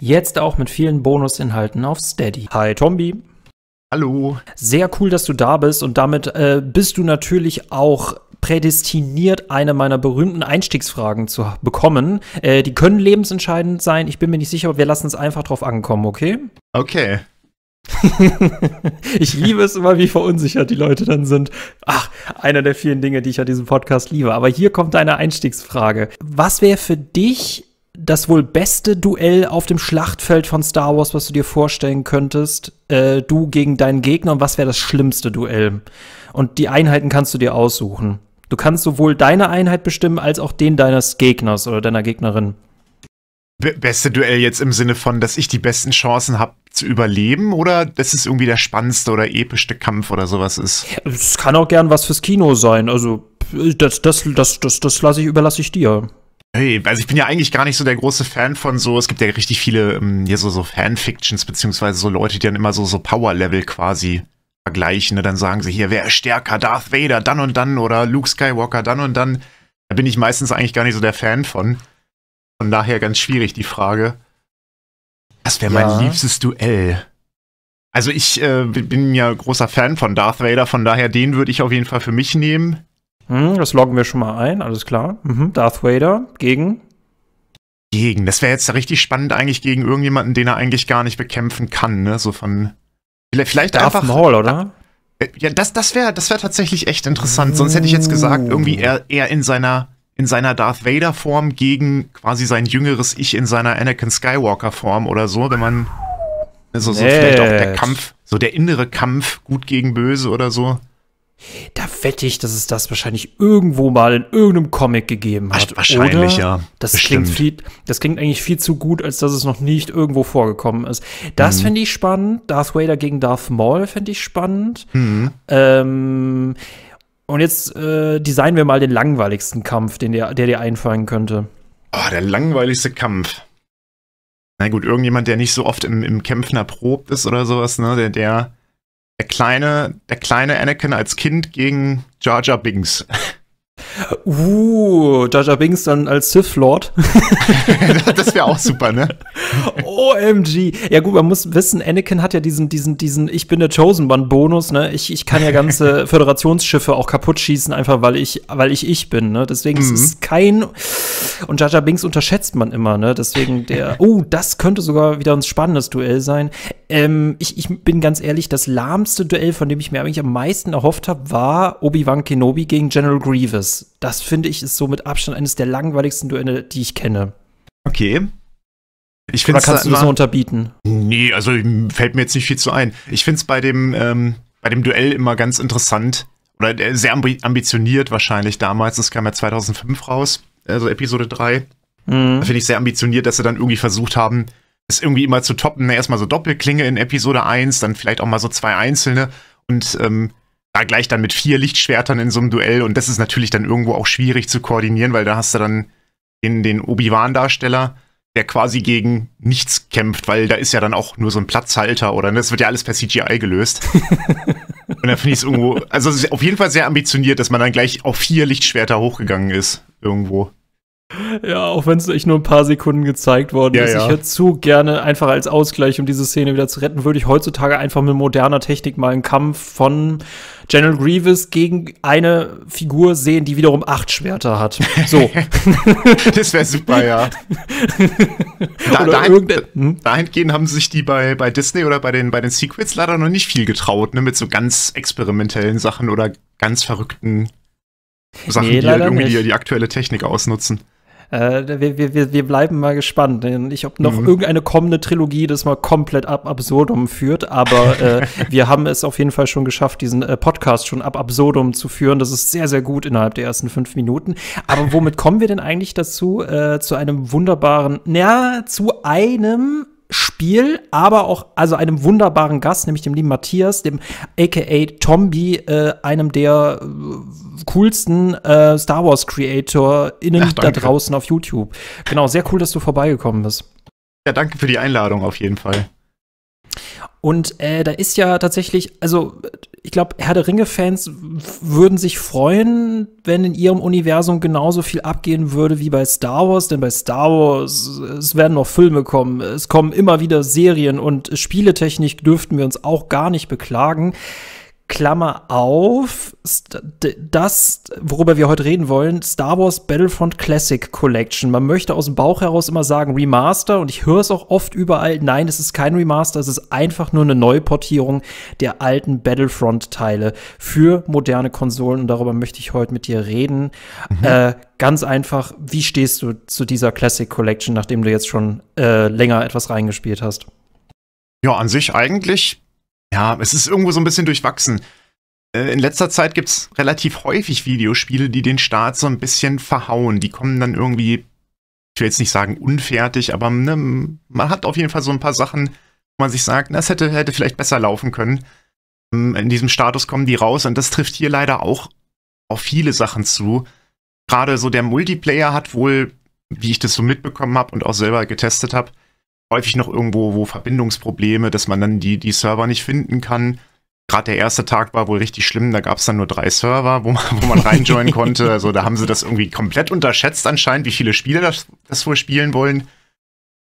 Jetzt auch mit vielen Bonusinhalten auf Steady. Hi Tombi. Hallo. Sehr cool, dass du da bist und damit äh, bist du natürlich auch prädestiniert, eine meiner berühmten Einstiegsfragen zu bekommen. Äh, die können lebensentscheidend sein. Ich bin mir nicht sicher, aber wir lassen es einfach drauf ankommen, okay? Okay. ich liebe es immer, wie verunsichert die Leute dann sind. Ach, einer der vielen Dinge, die ich an diesem Podcast liebe. Aber hier kommt deine Einstiegsfrage. Was wäre für dich das wohl beste Duell auf dem Schlachtfeld von Star Wars, was du dir vorstellen könntest? Äh, du gegen deinen Gegner und was wäre das schlimmste Duell? Und die Einheiten kannst du dir aussuchen. Du kannst sowohl deine Einheit bestimmen als auch den deines Gegners oder deiner Gegnerin. Beste Duell jetzt im Sinne von, dass ich die besten Chancen habe zu überleben oder dass es irgendwie der spannendste oder epischste Kampf oder sowas ist? Es kann auch gern was fürs Kino sein. Also das, das, das, das, das lasse ich, überlasse ich dir. Hey, also ich bin ja eigentlich gar nicht so der große Fan von so, es gibt ja richtig viele ähm, hier so, so Fanfictions, beziehungsweise so Leute, die dann immer so, so Power-Level quasi vergleichen. Ne? Dann sagen sie hier, wer ist stärker, Darth Vader, dann und dann oder Luke Skywalker, dann und dann. Da bin ich meistens eigentlich gar nicht so der Fan von. Von daher ganz schwierig die Frage. Was wäre mein liebstes Duell? Also ich äh, bin ja großer Fan von Darth Vader, von daher den würde ich auf jeden Fall für mich nehmen. Hm, das loggen wir schon mal ein, alles klar. Mhm. Darth Vader gegen? Gegen. Das wäre jetzt richtig spannend eigentlich gegen irgendjemanden, den er eigentlich gar nicht bekämpfen kann, ne? So von. Vielleicht Darth einfach. Maul, oder? Äh, ja, das, das wäre das wär tatsächlich echt interessant. Sonst hätte ich jetzt gesagt, irgendwie eher, eher in seiner in seiner Darth Vader Form gegen quasi sein jüngeres Ich in seiner Anakin Skywalker Form oder so, wenn man so, so vielleicht auch der Kampf, so der innere Kampf gut gegen böse oder so. Da wette ich, dass es das wahrscheinlich irgendwo mal in irgendeinem Comic gegeben hat. Wahrscheinlich, Oder? ja. Das klingt, viel, das klingt eigentlich viel zu gut, als dass es noch nicht irgendwo vorgekommen ist. Das mhm. fände ich spannend. Darth Vader gegen Darth Maul fände ich spannend. Mhm. Ähm, und jetzt äh, designen wir mal den langweiligsten Kampf, den der, der dir einfallen könnte. Oh, der langweiligste Kampf. Na gut, irgendjemand, der nicht so oft im, im Kämpfen erprobt ist oder sowas, ne? Der, der der kleine, der kleine Anakin als Kind gegen Jar Jar Binks. Uh, Jar Binks dann als Sith Lord. das wäre auch super, ne? OMG. Ja gut, man muss wissen, Anakin hat ja diesen, diesen, diesen Ich bin der Chosen One Bonus, ne? Ich, ich kann ja ganze Föderationsschiffe auch kaputt schießen, einfach weil ich, weil ich ich bin, ne? Deswegen mhm. ist es kein, und Jar Binks unterschätzt man immer, ne? Deswegen der, oh, das könnte sogar wieder ein spannendes Duell sein. Ähm, ich, ich bin ganz ehrlich, das lahmste Duell, von dem ich mir eigentlich am meisten erhofft habe, war Obi-Wan Kenobi gegen General Grievous. Das finde ich ist so mit Abstand eines der langweiligsten Duelle, die ich kenne. Okay. Ich Oder kannst du das nur unterbieten? Nee, also fällt mir jetzt nicht viel zu ein. Ich finde es bei dem, ähm, bei dem Duell immer ganz interessant oder sehr ambitioniert wahrscheinlich damals. Das kam ja 2005 raus, also Episode 3. Mhm. Da finde ich sehr ambitioniert, dass sie dann irgendwie versucht haben, es irgendwie immer zu toppen. Erstmal so Doppelklinge in Episode 1, dann vielleicht auch mal so zwei einzelne und ähm, da gleich dann mit vier Lichtschwertern in so einem Duell. Und das ist natürlich dann irgendwo auch schwierig zu koordinieren, weil da hast du dann den, den Obi-Wan-Darsteller, der quasi gegen nichts kämpft, weil da ist ja dann auch nur so ein Platzhalter oder ne, das wird ja alles per CGI gelöst. und da finde ich es irgendwo, also es ist auf jeden Fall sehr ambitioniert, dass man dann gleich auf vier Lichtschwerter hochgegangen ist, irgendwo. Ja, auch wenn es echt nur ein paar Sekunden gezeigt worden ja, ist. Ja. Ich hätte zu gerne einfach als Ausgleich, um diese Szene wieder zu retten, würde ich heutzutage einfach mit moderner Technik mal einen Kampf von General Grievous gegen eine Figur sehen, die wiederum acht Schwerter hat. So. das wäre super, ja. da, dahin, hm? dahingehend haben sich die bei, bei Disney oder bei den, bei den Sequels leider noch nicht viel getraut, ne, mit so ganz experimentellen Sachen oder ganz verrückten Sachen, nee, die halt irgendwie die, die aktuelle Technik ausnutzen. Äh, wir, wir, wir bleiben mal gespannt. Ich, ob noch mhm. irgendeine kommende Trilogie das mal komplett ab absurdum führt, aber äh, wir haben es auf jeden Fall schon geschafft, diesen äh, Podcast schon ab absurdum zu führen. Das ist sehr, sehr gut innerhalb der ersten fünf Minuten. Aber womit kommen wir denn eigentlich dazu? Äh, zu einem wunderbaren, ja, zu einem Spiel, aber auch also einem wunderbaren Gast, nämlich dem lieben Matthias, dem aka Tombi, äh, einem der äh, coolsten äh, Star Wars CreatorInnen Ach, da draußen auf YouTube. Genau, sehr cool, dass du vorbeigekommen bist. Ja, danke für die Einladung auf jeden Fall. Und äh, da ist ja tatsächlich, also ich glaube, Herr der Ringe-Fans würden sich freuen, wenn in ihrem Universum genauso viel abgehen würde wie bei Star Wars, denn bei Star Wars, es werden noch Filme kommen, es kommen immer wieder Serien und Spieletechnik dürften wir uns auch gar nicht beklagen. Klammer auf, das, worüber wir heute reden wollen, Star Wars Battlefront Classic Collection. Man möchte aus dem Bauch heraus immer sagen Remaster und ich höre es auch oft überall. Nein, es ist kein Remaster, es ist einfach nur eine Neuportierung der alten Battlefront-Teile für moderne Konsolen und darüber möchte ich heute mit dir reden. Mhm. Äh, ganz einfach, wie stehst du zu dieser Classic Collection, nachdem du jetzt schon äh, länger etwas reingespielt hast? Ja, an sich eigentlich ja, es ist irgendwo so ein bisschen durchwachsen. Äh, in letzter Zeit gibt es relativ häufig Videospiele, die den Start so ein bisschen verhauen. Die kommen dann irgendwie, ich will jetzt nicht sagen unfertig, aber ne, man hat auf jeden Fall so ein paar Sachen, wo man sich sagt, das hätte, hätte vielleicht besser laufen können. Ähm, in diesem Status kommen die raus und das trifft hier leider auch auf viele Sachen zu. Gerade so der Multiplayer hat wohl, wie ich das so mitbekommen habe und auch selber getestet habe, häufig noch irgendwo wo Verbindungsprobleme, dass man dann die, die Server nicht finden kann. Gerade der erste Tag war wohl richtig schlimm, da gab es dann nur drei Server, wo man, wo man reinjoinen konnte. Also da haben sie das irgendwie komplett unterschätzt anscheinend, wie viele Spieler das, das wohl spielen wollen.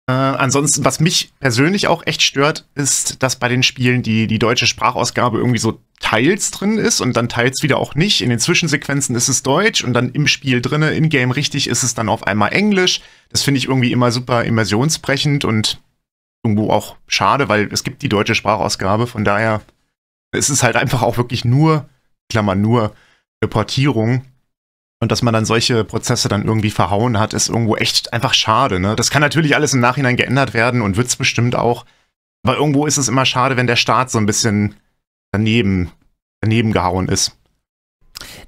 Äh, ansonsten, was mich persönlich auch echt stört, ist, dass bei den Spielen die, die deutsche Sprachausgabe irgendwie so teils drin ist und dann teils wieder auch nicht. In den Zwischensequenzen ist es Deutsch und dann im Spiel drinne, in-game richtig, ist es dann auf einmal Englisch. Das finde ich irgendwie immer super immersionsbrechend und irgendwo auch schade, weil es gibt die deutsche Sprachausgabe. Von daher ist es halt einfach auch wirklich nur, Klammer nur, eine Portierung. Und dass man dann solche Prozesse dann irgendwie verhauen hat, ist irgendwo echt einfach schade. Ne? Das kann natürlich alles im Nachhinein geändert werden und wird es bestimmt auch. Aber irgendwo ist es immer schade, wenn der Start so ein bisschen daneben, daneben gehauen ist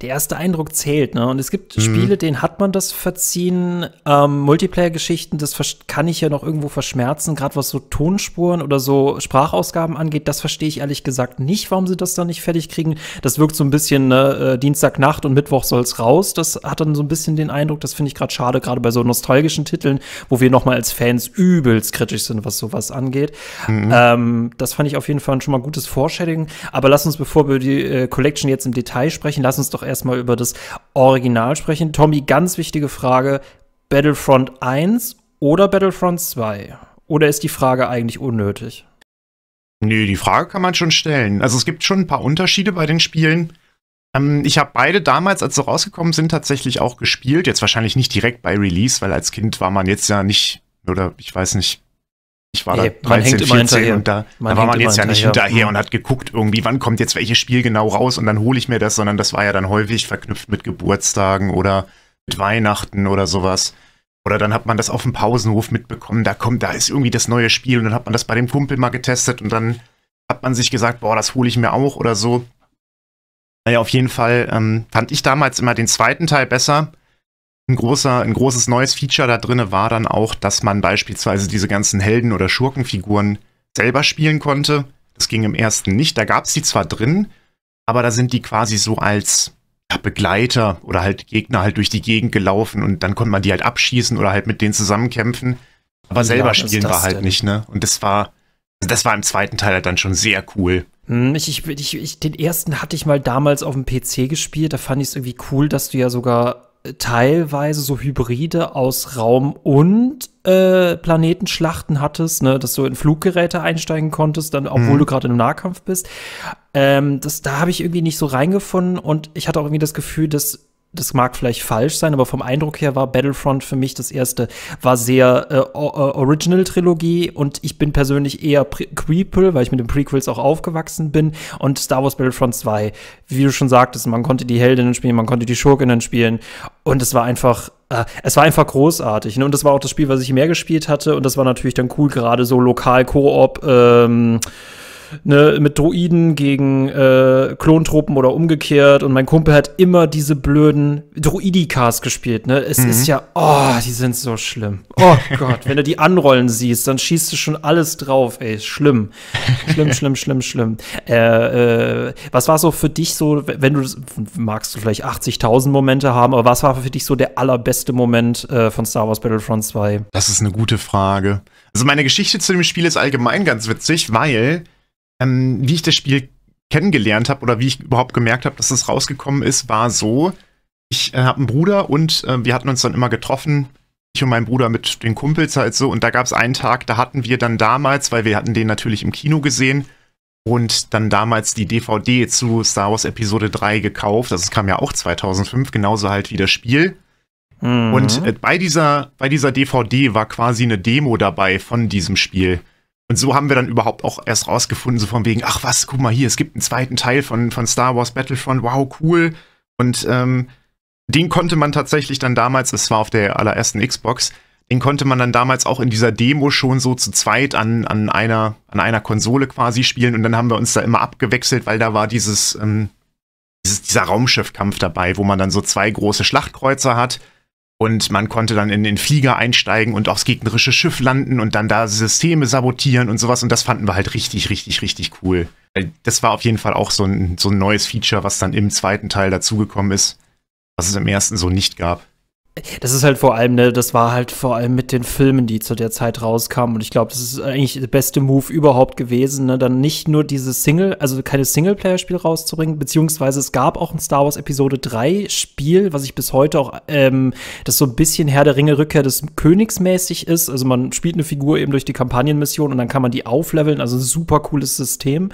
der erste Eindruck zählt, ne? Und es gibt mhm. Spiele, denen hat man das verziehen. Ähm, Multiplayer-Geschichten, das kann ich ja noch irgendwo verschmerzen, gerade was so Tonspuren oder so Sprachausgaben angeht. Das verstehe ich ehrlich gesagt nicht, warum sie das dann nicht fertig kriegen. Das wirkt so ein bisschen ne, äh, Dienstagnacht und Mittwoch soll's raus. Das hat dann so ein bisschen den Eindruck, das finde ich gerade schade, gerade bei so nostalgischen Titeln, wo wir noch mal als Fans übelst kritisch sind, was sowas angeht. Mhm. Ähm, das fand ich auf jeden Fall schon mal gutes Foreshadowing. Aber lass uns, bevor wir die äh, Collection jetzt im Detail sprechen, lass uns doch erstmal über das Original sprechen. Tommy, ganz wichtige Frage: Battlefront 1 oder Battlefront 2? Oder ist die Frage eigentlich unnötig? Nö, die Frage kann man schon stellen. Also es gibt schon ein paar Unterschiede bei den Spielen. Ähm, ich habe beide damals, als sie rausgekommen sind, tatsächlich auch gespielt. Jetzt wahrscheinlich nicht direkt bei Release, weil als Kind war man jetzt ja nicht, oder ich weiß nicht, ich war hey, da 13, 14 und da, da war man jetzt ja nicht hinterher und hat geguckt, irgendwie, wann kommt jetzt welches Spiel genau raus und dann hole ich mir das, sondern das war ja dann häufig verknüpft mit Geburtstagen oder mit Weihnachten oder sowas. Oder dann hat man das auf dem Pausenhof mitbekommen, da kommt, da ist irgendwie das neue Spiel und dann hat man das bei dem Kumpel mal getestet und dann hat man sich gesagt, boah, das hole ich mir auch oder so. Naja, auf jeden Fall ähm, fand ich damals immer den zweiten Teil besser ein, großer, ein großes neues Feature da drin war dann auch, dass man beispielsweise diese ganzen Helden- oder Schurkenfiguren selber spielen konnte. Das ging im ersten nicht. Da gab es die zwar drin, aber da sind die quasi so als ja, Begleiter oder halt Gegner halt durch die Gegend gelaufen und dann konnte man die halt abschießen oder halt mit denen zusammenkämpfen. Aber Wie selber spielen war halt denn? nicht, ne? Und das war, das war im zweiten Teil halt dann schon sehr cool. Hm, ich, ich, ich, ich, den ersten hatte ich mal damals auf dem PC gespielt. Da fand ich es irgendwie cool, dass du ja sogar teilweise so Hybride aus Raum und äh, Planetenschlachten hattest, ne, dass du in Fluggeräte einsteigen konntest, dann, obwohl mhm. du gerade im Nahkampf bist. Ähm, das, da habe ich irgendwie nicht so reingefunden und ich hatte auch irgendwie das Gefühl, dass das mag vielleicht falsch sein, aber vom Eindruck her war Battlefront für mich das erste, war sehr äh, Original-Trilogie und ich bin persönlich eher Prequel, weil ich mit den Prequels auch aufgewachsen bin und Star Wars Battlefront 2, wie du schon sagtest, man konnte die Heldinnen spielen, man konnte die Schurkinnen spielen und es war einfach äh, es war einfach großartig. Ne? Und das war auch das Spiel, was ich mehr gespielt hatte. Und das war natürlich dann cool, gerade so lokal Koop. Ähm, ne, mit Droiden gegen äh, Klontruppen oder umgekehrt. Und mein Kumpel hat immer diese blöden Droidikas gespielt. Ne? Es mhm. ist ja, oh, die sind so schlimm. Oh Gott, wenn du die anrollen siehst, dann schießt du schon alles drauf. Ey, schlimm. Schlimm, schlimm, schlimm, schlimm. Äh, äh, was war so für dich so, wenn du, magst du vielleicht 80.000 Momente haben, aber was war für dich so der allerbeste Moment äh, von Star Wars Battlefront 2? Das ist eine gute Frage. Also meine Geschichte zu dem Spiel ist allgemein ganz witzig, weil ähm, wie ich das Spiel kennengelernt habe oder wie ich überhaupt gemerkt habe, dass es rausgekommen ist, war so, ich äh, habe einen Bruder und äh, wir hatten uns dann immer getroffen, ich und mein Bruder mit den Kumpels halt so und da gab es einen Tag, da hatten wir dann damals, weil wir hatten den natürlich im Kino gesehen und dann damals die DVD zu Star Wars Episode 3 gekauft, das kam ja auch 2005, genauso halt wie das Spiel. Mhm. Und äh, bei dieser, bei dieser DVD war quasi eine Demo dabei von diesem Spiel. Und so haben wir dann überhaupt auch erst rausgefunden, so von wegen, ach was, guck mal hier, es gibt einen zweiten Teil von, von Star Wars Battlefront, wow, cool. Und ähm, den konnte man tatsächlich dann damals, es war auf der allerersten Xbox, den konnte man dann damals auch in dieser Demo schon so zu zweit an, an, einer, an einer Konsole quasi spielen. Und dann haben wir uns da immer abgewechselt, weil da war dieses, ähm, dieses dieser Raumschiffkampf dabei, wo man dann so zwei große Schlachtkreuzer hat und man konnte dann in den Flieger einsteigen und aufs gegnerische Schiff landen und dann da Systeme sabotieren und sowas. Und das fanden wir halt richtig, richtig, richtig cool. Das war auf jeden Fall auch so ein, so ein neues Feature, was dann im zweiten Teil dazugekommen ist, was es im ersten so nicht gab. Das ist halt vor allem, ne, das war halt vor allem mit den Filmen, die zu der Zeit rauskamen. Und ich glaube, das ist eigentlich der beste Move überhaupt gewesen, ne, dann nicht nur dieses Single, also keine Singleplayer-Spiel rauszubringen, beziehungsweise es gab auch ein Star Wars Episode 3 Spiel, was ich bis heute auch, ähm, das so ein bisschen Herr der Ringe Rückkehr des Königs mäßig ist. Also man spielt eine Figur eben durch die Kampagnenmission und dann kann man die aufleveln, also ein super cooles System.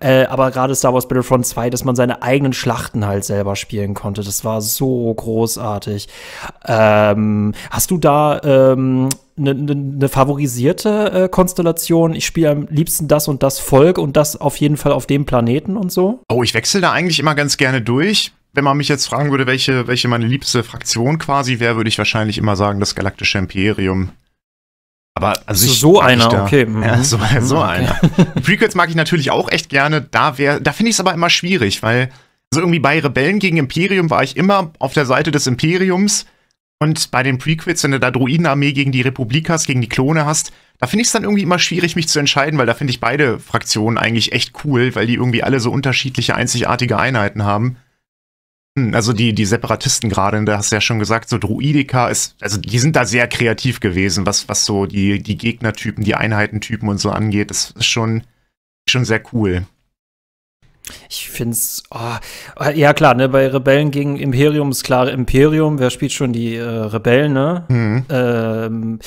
Äh, aber gerade Star Wars Battlefront 2, dass man seine eigenen Schlachten halt selber spielen konnte, das war so großartig. Ähm, hast du da ähm, eine ne, ne favorisierte äh, Konstellation? Ich spiele am liebsten das und das Volk und das auf jeden Fall auf dem Planeten und so? Oh, ich wechsle da eigentlich immer ganz gerne durch. Wenn man mich jetzt fragen würde, welche, welche meine liebste Fraktion quasi wäre, würde ich wahrscheinlich immer sagen, das Galaktische Imperium. Aber also so, so einer, okay. Ja, so, so okay. einer. Die Prequels mag ich natürlich auch echt gerne. Da wäre, da finde ich es aber immer schwierig, weil so irgendwie bei Rebellen gegen Imperium war ich immer auf der Seite des Imperiums und bei den Prequels, wenn du da Druidenarmee gegen die Republik hast, gegen die Klone hast, da finde ich es dann irgendwie immer schwierig, mich zu entscheiden, weil da finde ich beide Fraktionen eigentlich echt cool, weil die irgendwie alle so unterschiedliche, einzigartige Einheiten haben. Hm, also die, die Separatisten gerade, da hast du ja schon gesagt, so Druidika ist, also die sind da sehr kreativ gewesen, was, was so die, die Gegnertypen, die Einheitentypen und so angeht. Das ist schon, schon sehr cool. Ich finde es, oh, ja klar, ne, bei Rebellen gegen Imperium ist klar Imperium, wer spielt schon die äh, Rebellen, ne? Mhm. Ähm,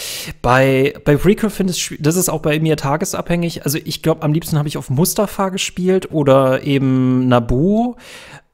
bei, bei Prequel finde ich, das ist auch bei mir tagesabhängig. Also ich glaube, am liebsten habe ich auf Mustafa gespielt oder eben Naboo.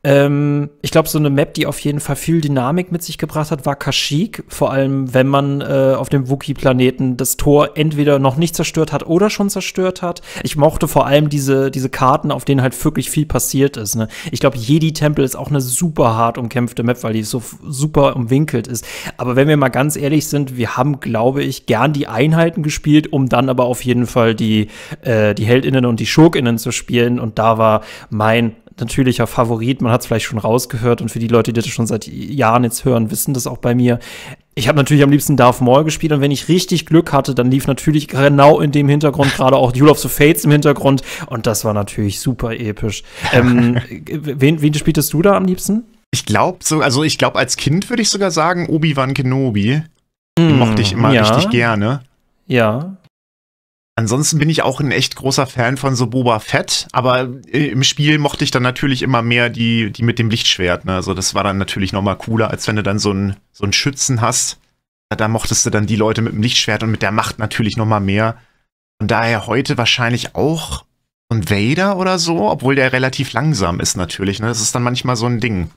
Ähm, ich glaube, so eine Map, die auf jeden Fall viel Dynamik mit sich gebracht hat, war Kashyyyk. Vor allem, wenn man äh, auf dem Wookiee-Planeten das Tor entweder noch nicht zerstört hat oder schon zerstört hat. Ich mochte vor allem diese, diese Karten, auf denen halt wirklich viel passiert ist. Ne? Ich glaube, Jedi-Tempel ist auch eine super hart umkämpfte Map, weil die so super umwinkelt ist. Aber wenn wir mal ganz ehrlich sind, wir haben, glaube ich, gern die Einheiten gespielt, um dann aber auf jeden Fall die, äh, die Heldinnen und die Schurkinnen zu spielen. Und da war mein natürlicher Favorit. Man hat es vielleicht schon rausgehört und für die Leute, die das schon seit Jahren jetzt hören, wissen das auch bei mir. Ich habe natürlich am liebsten Darth Maul gespielt und wenn ich richtig Glück hatte, dann lief natürlich genau in dem Hintergrund gerade auch Duel of the Fates im Hintergrund und das war natürlich super episch. Ähm, wen, wen spieltest du da am liebsten? Ich glaube so, also ich glaube als Kind würde ich sogar sagen Obi-Wan Kenobi. Mm, mochte ich immer ja. richtig gerne. Ja. Ansonsten bin ich auch ein echt großer Fan von so Boba Fett, aber im Spiel mochte ich dann natürlich immer mehr die, die mit dem Lichtschwert. Ne? Also das war dann natürlich noch mal cooler, als wenn du dann so einen so einen Schützen hast. Da mochtest du dann die Leute mit dem Lichtschwert und mit der Macht natürlich noch mal mehr. Und daher heute wahrscheinlich auch so ein Vader oder so, obwohl der relativ langsam ist natürlich. Ne? Das ist dann manchmal so ein Ding.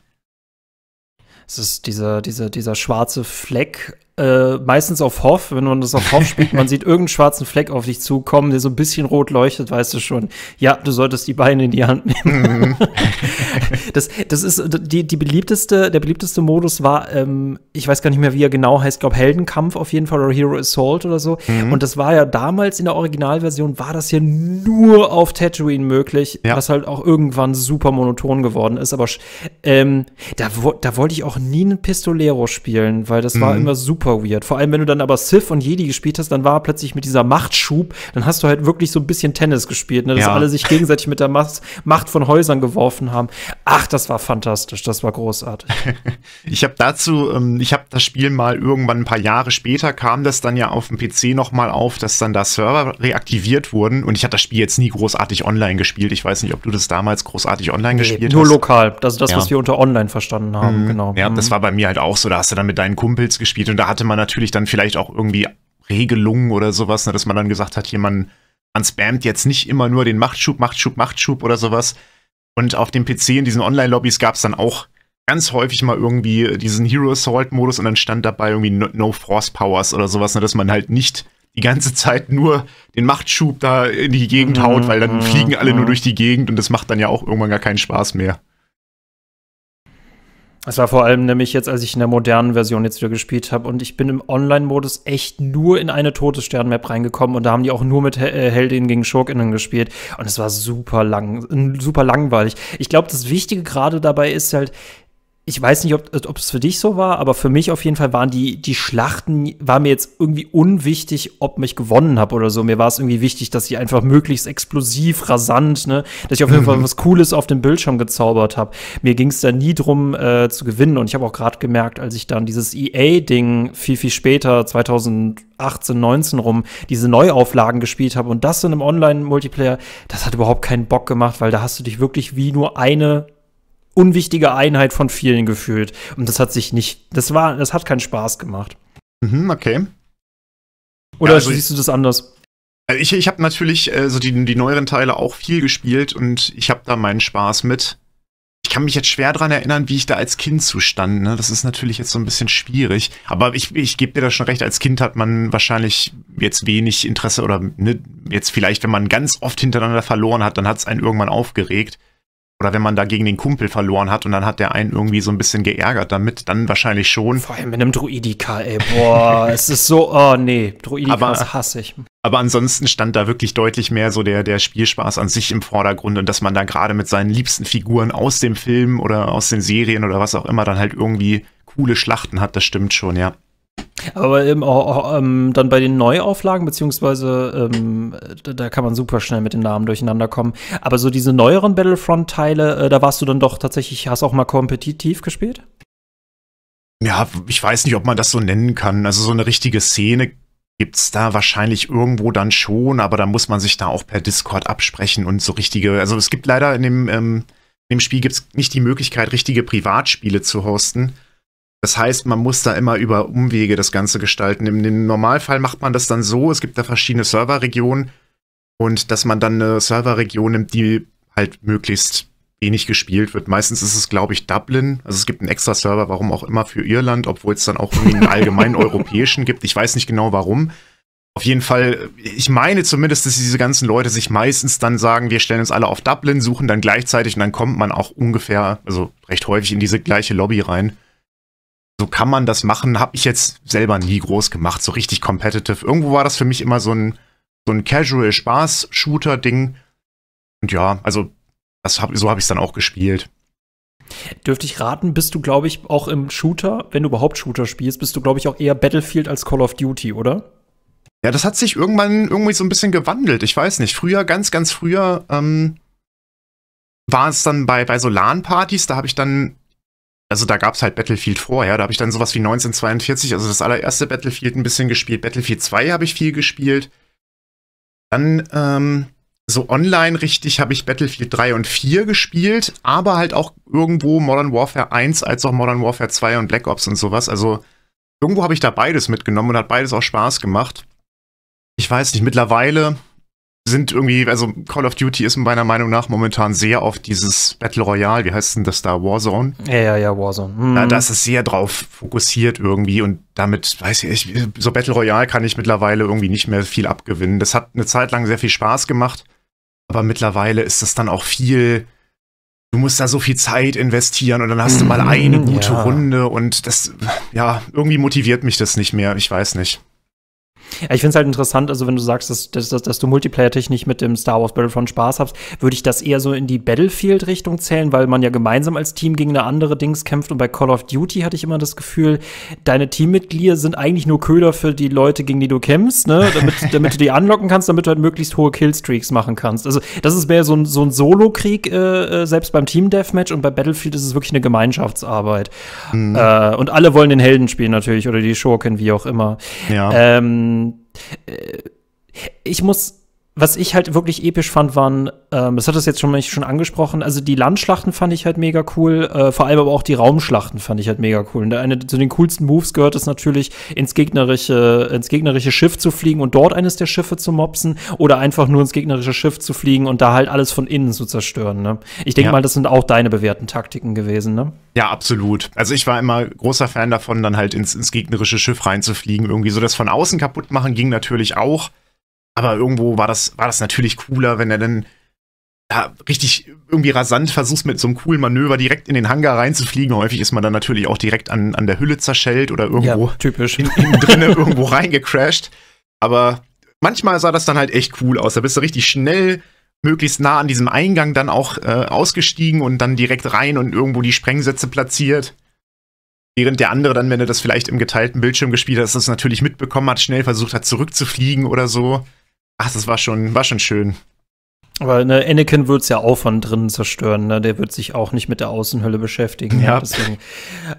Es ist dieser, dieser, dieser schwarze Fleck äh, meistens auf Hoff, wenn man das auf Hoff spielt, man sieht irgendeinen schwarzen Fleck auf dich zukommen, der so ein bisschen rot leuchtet, weißt du schon, ja, du solltest die Beine in die Hand nehmen. Mhm. das, das ist die, die beliebteste, der beliebteste Modus war, ähm, ich weiß gar nicht mehr, wie er genau heißt, glaube Heldenkampf auf jeden Fall oder Hero Assault oder so. Mhm. Und das war ja damals in der Originalversion, war das ja nur auf Tatooine möglich, ja. was halt auch irgendwann super monoton geworden ist. Aber ähm, da, da wollte ich auch nie einen Pistolero spielen, weil das mhm. war immer super super weird. Vor allem, wenn du dann aber Sith und Jedi gespielt hast, dann war plötzlich mit dieser Machtschub, dann hast du halt wirklich so ein bisschen Tennis gespielt, ne? dass ja. alle sich gegenseitig mit der Macht von Häusern geworfen haben. Ach, das war fantastisch, das war großartig. ich habe dazu, ähm, ich habe das Spiel mal irgendwann ein paar Jahre später, kam das dann ja auf dem PC nochmal auf, dass dann da Server reaktiviert wurden und ich hatte das Spiel jetzt nie großartig online gespielt. Ich weiß nicht, ob du das damals großartig online nee, gespielt nur hast. Nur lokal, das ist das, ja. was wir unter online verstanden haben, mhm. genau. Ja, mhm. das war bei mir halt auch so, da hast du dann mit deinen Kumpels gespielt und da hatte man natürlich dann vielleicht auch irgendwie Regelungen oder sowas, ne, dass man dann gesagt hat, hier, man, man spammt jetzt nicht immer nur den Machtschub, Machtschub, Machtschub oder sowas. Und auf dem PC in diesen Online-Lobbys gab es dann auch ganz häufig mal irgendwie diesen Hero Assault-Modus und dann stand dabei irgendwie No, no Force Powers oder sowas, ne, dass man halt nicht die ganze Zeit nur den Machtschub da in die Gegend haut, weil dann mhm, fliegen alle nur mhm. durch die Gegend und das macht dann ja auch irgendwann gar keinen Spaß mehr. Es war vor allem nämlich jetzt, als ich in der modernen Version jetzt wieder gespielt habe und ich bin im Online-Modus echt nur in eine Todesstern-Map reingekommen und da haben die auch nur mit äh, Heldinnen gegen Schurkinnen gespielt und es war super lang, super langweilig. Ich glaube, das Wichtige gerade dabei ist halt, ich weiß nicht, ob, es für dich so war, aber für mich auf jeden Fall waren die, die Schlachten, war mir jetzt irgendwie unwichtig, ob ich gewonnen habe oder so. Mir war es irgendwie wichtig, dass ich einfach möglichst explosiv, rasant, ne, dass ich auf jeden Fall mhm. was Cooles auf dem Bildschirm gezaubert habe. Mir ging es da nie drum äh, zu gewinnen und ich habe auch gerade gemerkt, als ich dann dieses EA-Ding viel, viel später, 2018, 19 rum, diese Neuauflagen gespielt habe und das in einem Online-Multiplayer, das hat überhaupt keinen Bock gemacht, weil da hast du dich wirklich wie nur eine unwichtige Einheit von vielen gefühlt. Und das hat sich nicht, das war, das hat keinen Spaß gemacht. Mhm, okay. Oder ja, also siehst du das anders? Also ich, ich habe natürlich äh, so die, die neueren Teile auch viel gespielt und ich habe da meinen Spaß mit. Ich kann mich jetzt schwer daran erinnern, wie ich da als Kind zustand. Ne? Das ist natürlich jetzt so ein bisschen schwierig. Aber ich, ich gebe dir da schon recht, als Kind hat man wahrscheinlich jetzt wenig Interesse oder ne, jetzt vielleicht, wenn man ganz oft hintereinander verloren hat, dann hat es einen irgendwann aufgeregt. Oder wenn man da gegen den Kumpel verloren hat und dann hat der einen irgendwie so ein bisschen geärgert damit, dann wahrscheinlich schon. Vor allem mit einem Druidika, ey, boah, es ist so, oh nee, Druidika aber, hasse ich. Aber ansonsten stand da wirklich deutlich mehr so der, der Spielspaß an sich im Vordergrund und dass man da gerade mit seinen liebsten Figuren aus dem Film oder aus den Serien oder was auch immer dann halt irgendwie coole Schlachten hat, das stimmt schon, ja. Aber ähm, auch, ähm, dann bei den Neuauflagen, beziehungsweise ähm, da, da, kann man super schnell mit den Namen durcheinander kommen. Aber so diese neueren Battlefront-Teile, äh, da warst du dann doch tatsächlich, hast auch mal kompetitiv gespielt? Ja, ich weiß nicht, ob man das so nennen kann. Also so eine richtige Szene gibt's da wahrscheinlich irgendwo dann schon, aber da muss man sich da auch per Discord absprechen und so richtige. Also es gibt leider in dem, ähm, in dem Spiel gibt's nicht die Möglichkeit, richtige Privatspiele zu hosten. Das heißt, man muss da immer über Umwege das Ganze gestalten. Im, Normalfall macht man das dann so, es gibt da verschiedene Serverregionen und dass man dann eine Serverregion nimmt, die halt möglichst wenig gespielt wird. Meistens ist es, glaube ich, Dublin. Also es gibt einen extra Server, warum auch immer, für Irland, obwohl es dann auch irgendwie einen allgemeinen europäischen gibt. Ich weiß nicht genau warum. Auf jeden Fall, ich meine zumindest, dass diese ganzen Leute sich meistens dann sagen, wir stellen uns alle auf Dublin, suchen dann gleichzeitig und dann kommt man auch ungefähr, also recht häufig in diese gleiche Lobby rein so kann man das machen, habe ich jetzt selber nie groß gemacht, so richtig competitive. Irgendwo war das für mich immer so ein, so ein Casual-Spaß-Shooter-Ding. Und ja, also das hab, so habe ich es dann auch gespielt. Dürfte ich raten, bist du, glaube ich, auch im Shooter, wenn du überhaupt Shooter spielst, bist du, glaube ich, auch eher Battlefield als Call of Duty, oder? Ja, das hat sich irgendwann irgendwie so ein bisschen gewandelt. Ich weiß nicht. Früher, ganz, ganz früher, ähm, war es dann bei, bei so LAN-Partys, da habe ich dann also da gab es halt Battlefield vorher, da habe ich dann sowas wie 1942, also das allererste Battlefield ein bisschen gespielt. Battlefield 2 habe ich viel gespielt. Dann ähm, so online richtig habe ich Battlefield 3 und 4 gespielt, aber halt auch irgendwo Modern Warfare 1 als auch Modern Warfare 2 und Black Ops und sowas. Also irgendwo habe ich da beides mitgenommen und hat beides auch Spaß gemacht. Ich weiß nicht, mittlerweile sind irgendwie, also Call of Duty ist meiner Meinung nach momentan sehr auf dieses Battle Royale, wie heißt denn das da, Warzone? Ja, ja, ja, Warzone. Mhm. Da, da ist es sehr drauf fokussiert irgendwie und damit, weiß ich, so Battle Royale kann ich mittlerweile irgendwie nicht mehr viel abgewinnen. Das hat eine Zeit lang sehr viel Spaß gemacht, aber mittlerweile ist das dann auch viel, du musst da so viel Zeit investieren und dann hast du mal mhm, eine gute ja. Runde und das, ja, irgendwie motiviert mich das nicht mehr, ich weiß nicht. Ja, ich finde es halt interessant, also wenn du sagst, dass, dass, dass, du Multiplayer-technisch mit dem Star Wars Battlefront Spaß hast, würde ich das eher so in die Battlefield-Richtung zählen, weil man ja gemeinsam als Team gegen eine andere Dings kämpft und bei Call of Duty hatte ich immer das Gefühl, deine Teammitglieder sind eigentlich nur Köder für die Leute, gegen die du kämpfst, ne? damit, damit du die anlocken kannst, damit du halt möglichst hohe Killstreaks machen kannst. Also das ist mehr so ein, so ein Solo-Krieg, äh, äh selbst beim Team-Deathmatch und bei Battlefield ist es wirklich eine Gemeinschaftsarbeit. Mhm. Äh, und alle wollen den Helden spielen natürlich oder die Schurken, wie auch immer. Ja. Ähm, äh, ich muss was ich halt wirklich episch fand, waren, ähm, das hat es jetzt schon, schon angesprochen, also die Landschlachten fand ich halt mega cool, äh, vor allem aber auch die Raumschlachten fand ich halt mega cool. Und eine zu den coolsten Moves gehört es natürlich, ins gegnerische, ins gegnerische Schiff zu fliegen und dort eines der Schiffe zu mopsen oder einfach nur ins gegnerische Schiff zu fliegen und da halt alles von innen zu zerstören. Ne? Ich denke ja. mal, das sind auch deine bewährten Taktiken gewesen, ne? Ja, absolut. Also ich war immer großer Fan davon, dann halt ins, ins gegnerische Schiff reinzufliegen. Irgendwie so das von außen kaputt machen ging natürlich auch. Aber irgendwo war das, war das natürlich cooler, wenn er dann ja, richtig irgendwie rasant versucht, mit so einem coolen Manöver direkt in den Hangar reinzufliegen. Häufig ist man dann natürlich auch direkt an, an der Hülle zerschellt oder irgendwo ja, typisch. In, innen drinne irgendwo reingecrashed. Aber manchmal sah das dann halt echt cool aus. Da bist du richtig schnell, möglichst nah an diesem Eingang dann auch äh, ausgestiegen und dann direkt rein und irgendwo die Sprengsätze platziert. Während der andere dann, wenn er das vielleicht im geteilten Bildschirm gespielt hat, das natürlich mitbekommen hat, schnell versucht hat zurückzufliegen oder so. Ach, das war schon, war schon schön. Aber ne, Anakin wird es ja auch von drinnen zerstören, ne? Der wird sich auch nicht mit der Außenhülle beschäftigen. Ja. Deswegen,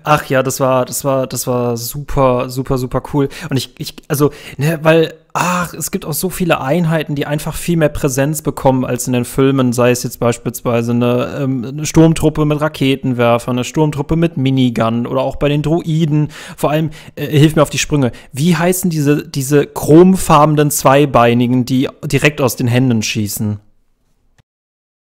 ach ja, das war, das war, das war super, super, super cool. Und ich, ich, also, ne, weil, ach, es gibt auch so viele Einheiten, die einfach viel mehr Präsenz bekommen als in den Filmen, sei es jetzt beispielsweise eine, ähm, eine Sturmtruppe mit Raketenwerfern, eine Sturmtruppe mit Minigun oder auch bei den Droiden. Vor allem, äh, hilf mir auf die Sprünge. Wie heißen diese, diese chromfarbenen Zweibeinigen, die direkt aus den Händen schießen?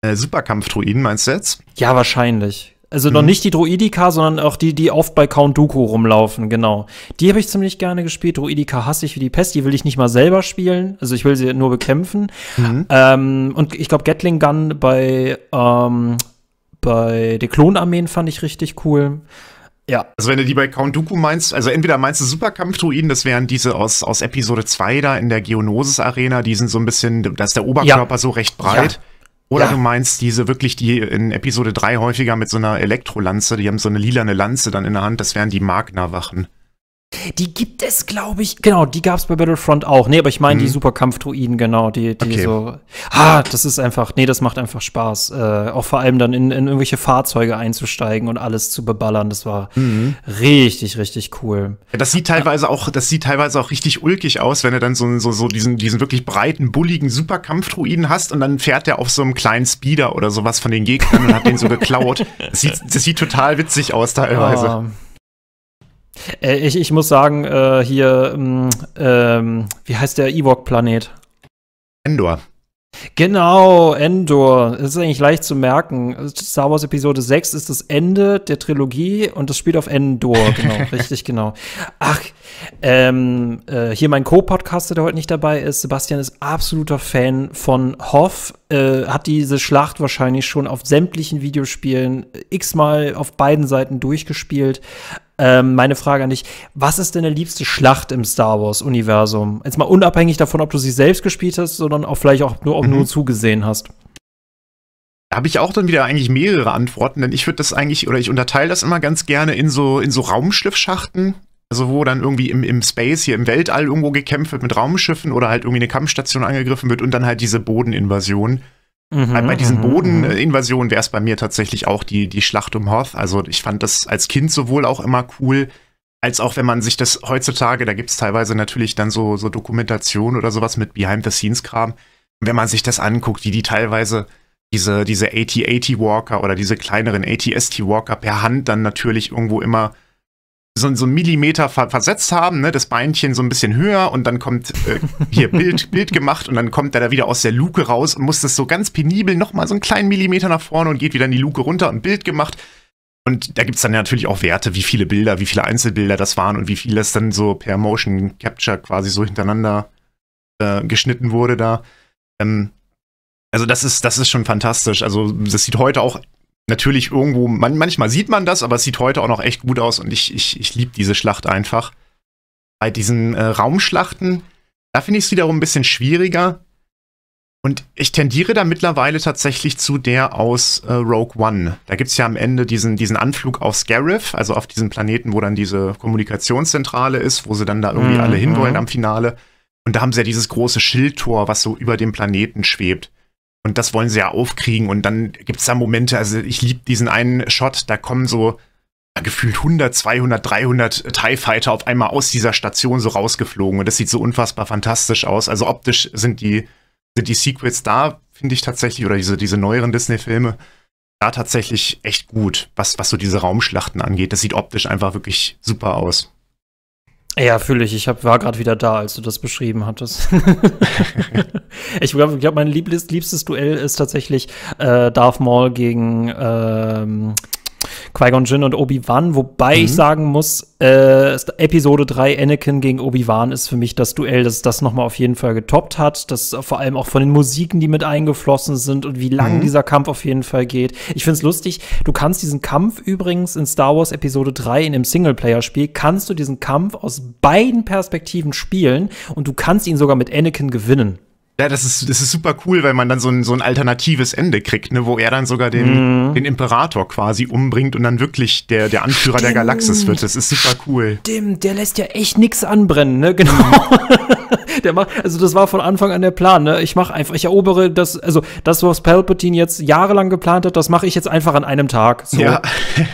Äh, Superkampf-Druiden, meinst du jetzt? Ja, wahrscheinlich. Also mhm. noch nicht die Druidika, sondern auch die, die oft bei Count Dooku rumlaufen, genau. Die habe ich ziemlich gerne gespielt. Druidika hasse ich wie die Pest, die will ich nicht mal selber spielen. Also ich will sie nur bekämpfen. Mhm. Ähm, und ich glaube, Gatling Gun bei, ähm, bei der Klonarmeen fand ich richtig cool. Ja. Also wenn du die bei Count Dooku meinst, also entweder meinst du Superkampf-Druiden, das wären diese aus, aus Episode 2 da in der Geonosis-Arena, die sind so ein bisschen, da ist der Oberkörper ja. so recht breit. Ja. Oder ja. du meinst diese wirklich, die in Episode 3 häufiger mit so einer Elektrolanze, die haben so eine lilane Lanze dann in der Hand, das wären die Magna-Wachen. Die gibt es, glaube ich. Genau, die gab es bei Battlefront auch. Nee, aber ich meine mhm. die Superkampfdruiden, genau, die, die okay. so. Ah, das ist einfach, nee, das macht einfach Spaß. Äh, auch vor allem dann in, in irgendwelche Fahrzeuge einzusteigen und alles zu beballern. Das war mhm. richtig, richtig cool. Ja, das sieht teilweise auch, das sieht teilweise auch richtig ulkig aus, wenn du dann so, so, so diesen, diesen wirklich breiten, bulligen Superkampfdruiden hast und dann fährt der auf so einem kleinen Speeder oder sowas von den Gegnern und hat den so geklaut. Das sieht, das sieht total witzig aus teilweise. Oh. Äh, ich, ich muss sagen, äh, hier, ähm, ähm, wie heißt der Ewok-Planet? Endor. Genau, Endor. Das ist eigentlich leicht zu merken. Star Wars Episode 6 ist das Ende der Trilogie und das spielt auf Endor. Genau, richtig, genau. Ach, ähm, äh, hier mein Co-Podcaster, der heute nicht dabei ist. Sebastian ist absoluter Fan von Hoff. Äh, hat diese Schlacht wahrscheinlich schon auf sämtlichen Videospielen x-mal auf beiden Seiten durchgespielt. Ähm, meine Frage an dich, was ist denn der liebste Schlacht im Star Wars-Universum? Jetzt mal unabhängig davon, ob du sie selbst gespielt hast, sondern auch vielleicht auch nur, mhm. nur zugesehen hast. Da habe ich auch dann wieder eigentlich mehrere Antworten, denn ich würde das eigentlich, oder ich unterteile das immer ganz gerne in so, in so Raumschiffschachten. Also wo dann irgendwie im, im Space, hier im Weltall irgendwo gekämpft wird mit Raumschiffen oder halt irgendwie eine Kampfstation angegriffen wird und dann halt diese Bodeninvasion. Mhm, bei, diesen mhm, Bodeninvasionen wäre es bei mir tatsächlich auch die, die Schlacht um Hoth. Also ich fand das als Kind sowohl auch immer cool, als auch wenn man sich das heutzutage, da gibt es teilweise natürlich dann so, so Dokumentation oder sowas mit Behind-the-Scenes-Kram. Wenn man sich das anguckt, wie die teilweise diese, diese AT-80 Walker oder diese kleineren AT-ST Walker per Hand dann natürlich irgendwo immer so, so einen Millimeter ver versetzt haben, ne, das Beinchen so ein bisschen höher und dann kommt äh, hier Bild, Bild gemacht und dann kommt er da wieder aus der Luke raus und muss das so ganz penibel nochmal so einen kleinen Millimeter nach vorne und geht wieder in die Luke runter und Bild gemacht. Und da gibt es dann natürlich auch Werte, wie viele Bilder, wie viele Einzelbilder das waren und wie viel das dann so per Motion Capture quasi so hintereinander äh, geschnitten wurde da. Ähm, also das ist, das ist schon fantastisch. Also das sieht heute auch natürlich irgendwo, man, manchmal sieht man das, aber es sieht heute auch noch echt gut aus und ich, ich, ich liebe diese Schlacht einfach. Bei diesen äh, Raumschlachten, da finde ich es wiederum ein bisschen schwieriger. Und ich tendiere da mittlerweile tatsächlich zu der aus äh, Rogue One. Da gibt es ja am Ende diesen, diesen Anflug auf Scarif, also auf diesen Planeten, wo dann diese Kommunikationszentrale ist, wo sie dann da irgendwie mhm. alle hinwollen am Finale. Und da haben sie ja dieses große Schildtor, was so über dem Planeten schwebt. Und das wollen sie ja aufkriegen. Und dann gibt es da Momente, also ich liebe diesen einen Shot, da kommen so ja, gefühlt 100, 200, 300 TIE Fighter auf einmal aus dieser Station so rausgeflogen. Und das sieht so unfassbar fantastisch aus. Also optisch sind die, sind die Sequels da, finde ich tatsächlich, oder diese, diese neueren Disney-Filme, da tatsächlich echt gut, was, was so diese Raumschlachten angeht. Das sieht optisch einfach wirklich super aus. Ja, fühle ich. Ich hab, war gerade wieder da, als du das beschrieben hattest. ich glaube, glaub, mein liebstes, liebstes Duell ist tatsächlich äh, Darth Maul gegen ähm, Qui-Gon Jinn und Obi-Wan, wobei mhm. ich sagen muss, äh, Episode 3 Anakin gegen Obi-Wan ist für mich das Duell, das das nochmal auf jeden Fall getoppt hat. Das vor allem auch von den Musiken, die mit eingeflossen sind und wie lang mhm. dieser Kampf auf jeden Fall geht. Ich find's lustig, du kannst diesen Kampf übrigens in Star Wars Episode 3 in dem Singleplayer-Spiel, kannst du diesen Kampf aus beiden Perspektiven spielen und du kannst ihn sogar mit Anakin gewinnen. Ja, das ist, das ist super cool, weil man dann so ein, so ein alternatives Ende kriegt, ne, wo er dann sogar den, mm. den Imperator quasi umbringt und dann wirklich der, der Anführer Stimmt. der Galaxis wird. Das ist super cool. Stimmt, der lässt ja echt nix anbrennen, ne? Genau. Mhm. der macht, also das war von Anfang an der Plan, ne? Ich mache einfach, ich erobere das, also das, was Palpatine jetzt jahrelang geplant hat, das mache ich jetzt einfach an einem Tag. So. Ja.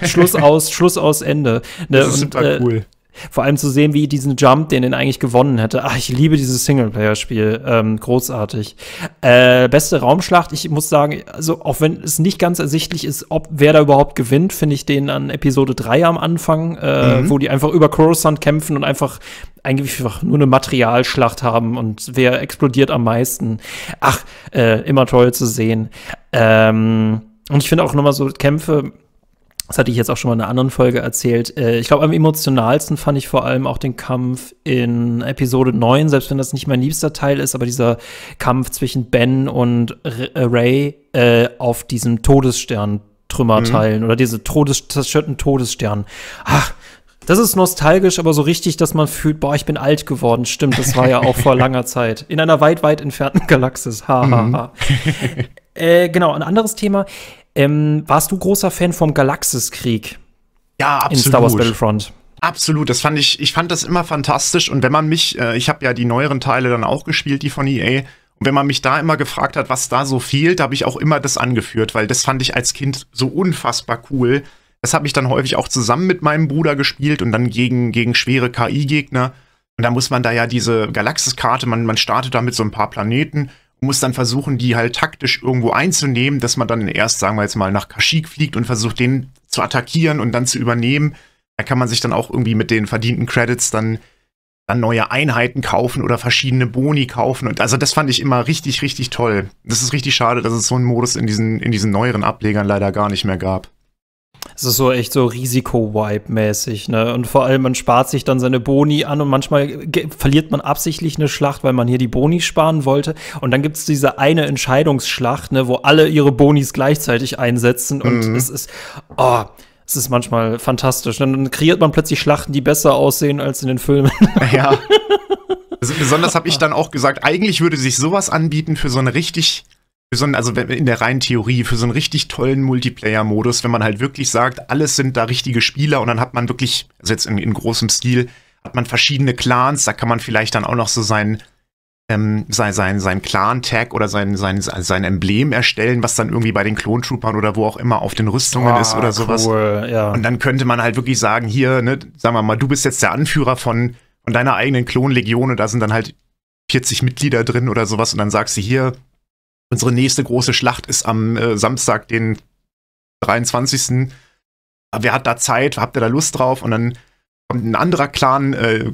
Schluss aus, Schluss aus, Ende. Ne? Das ist und, super äh, cool. Vor allem zu sehen, wie diesen Jump, den er eigentlich gewonnen hätte. Ach, ich liebe dieses Singleplayer-Spiel. Ähm, großartig. Äh, beste Raumschlacht, ich muss sagen, also auch wenn es nicht ganz ersichtlich ist, ob wer da überhaupt gewinnt, finde ich den an Episode 3 am Anfang, äh, mhm. wo die einfach über Coruscant kämpfen und einfach eigentlich einfach nur eine Materialschlacht haben und wer explodiert am meisten. Ach, äh, immer toll zu sehen. Ähm, und ich finde auch nochmal so Kämpfe, das hatte ich jetzt auch schon mal in einer anderen Folge erzählt. Äh, ich glaube, am emotionalsten fand ich vor allem auch den Kampf in Episode 9, selbst wenn das nicht mein liebster Teil ist, aber dieser Kampf zwischen Ben und äh, Ray äh, auf diesem Todesstern Trümmerteilen mhm. oder diese Todes zerstörten Todesstern. Ach, das ist nostalgisch, aber so richtig, dass man fühlt, boah, ich bin alt geworden. Stimmt, das war ja auch vor langer Zeit. In einer weit, weit entfernten Galaxis. Ha, ha, ha. Mhm. äh, genau, ein anderes Thema. Ähm, warst du großer Fan vom Galaxiskrieg? Ja, absolut. In Star Wars Battlefront. Absolut, das fand ich, ich fand das immer fantastisch. Und wenn man mich, äh, ich habe ja die neueren Teile dann auch gespielt, die von EA, und wenn man mich da immer gefragt hat, was da so fehlt, habe ich auch immer das angeführt, weil das fand ich als Kind so unfassbar cool. Das habe ich dann häufig auch zusammen mit meinem Bruder gespielt und dann gegen, gegen schwere KI-Gegner. Und da muss man da ja diese Galaxiskarte, man, man startet da mit so ein paar Planeten muss dann versuchen, die halt taktisch irgendwo einzunehmen, dass man dann erst, sagen wir jetzt mal, nach Kashyyyk fliegt und versucht, den zu attackieren und dann zu übernehmen. Da kann man sich dann auch irgendwie mit den verdienten Credits dann, dann neue Einheiten kaufen oder verschiedene Boni kaufen. Und also das fand ich immer richtig, richtig toll. Das ist richtig schade, dass es so einen Modus in diesen, in diesen neueren Ablegern leider gar nicht mehr gab. Es ist so echt so Risiko-Wipe-mäßig, ne? Und vor allem, man spart sich dann seine Boni an und manchmal verliert man absichtlich eine Schlacht, weil man hier die Boni sparen wollte. Und dann gibt es diese eine Entscheidungsschlacht, ne, wo alle ihre Bonis gleichzeitig einsetzen. Und mhm. es ist, oh, es ist manchmal fantastisch. Dann kreiert man plötzlich Schlachten, die besser aussehen als in den Filmen. Ja. Besonders habe ich dann auch gesagt, eigentlich würde sich sowas anbieten für so eine richtig für so einen, also in der reinen Theorie, für so einen richtig tollen Multiplayer-Modus, wenn man halt wirklich sagt, alles sind da richtige Spieler und dann hat man wirklich, also jetzt in, in großem Stil, hat man verschiedene Clans, da kann man vielleicht dann auch noch so sein, ähm, sein, sein, sein Clan-Tag oder sein, sein, sein Emblem erstellen, was dann irgendwie bei den Klontroopern oder wo auch immer auf den Rüstungen oh, ist oder sowas. Cool, ja. Und dann könnte man halt wirklich sagen, hier, ne, sagen wir mal, du bist jetzt der Anführer von, von deiner eigenen Klonlegion und da sind dann halt 40 Mitglieder drin oder sowas und dann sagst du hier, Unsere nächste große Schlacht ist am äh, Samstag, den 23. Wer hat da Zeit? Habt ihr da Lust drauf? Und dann kommt ein anderer Clan, äh,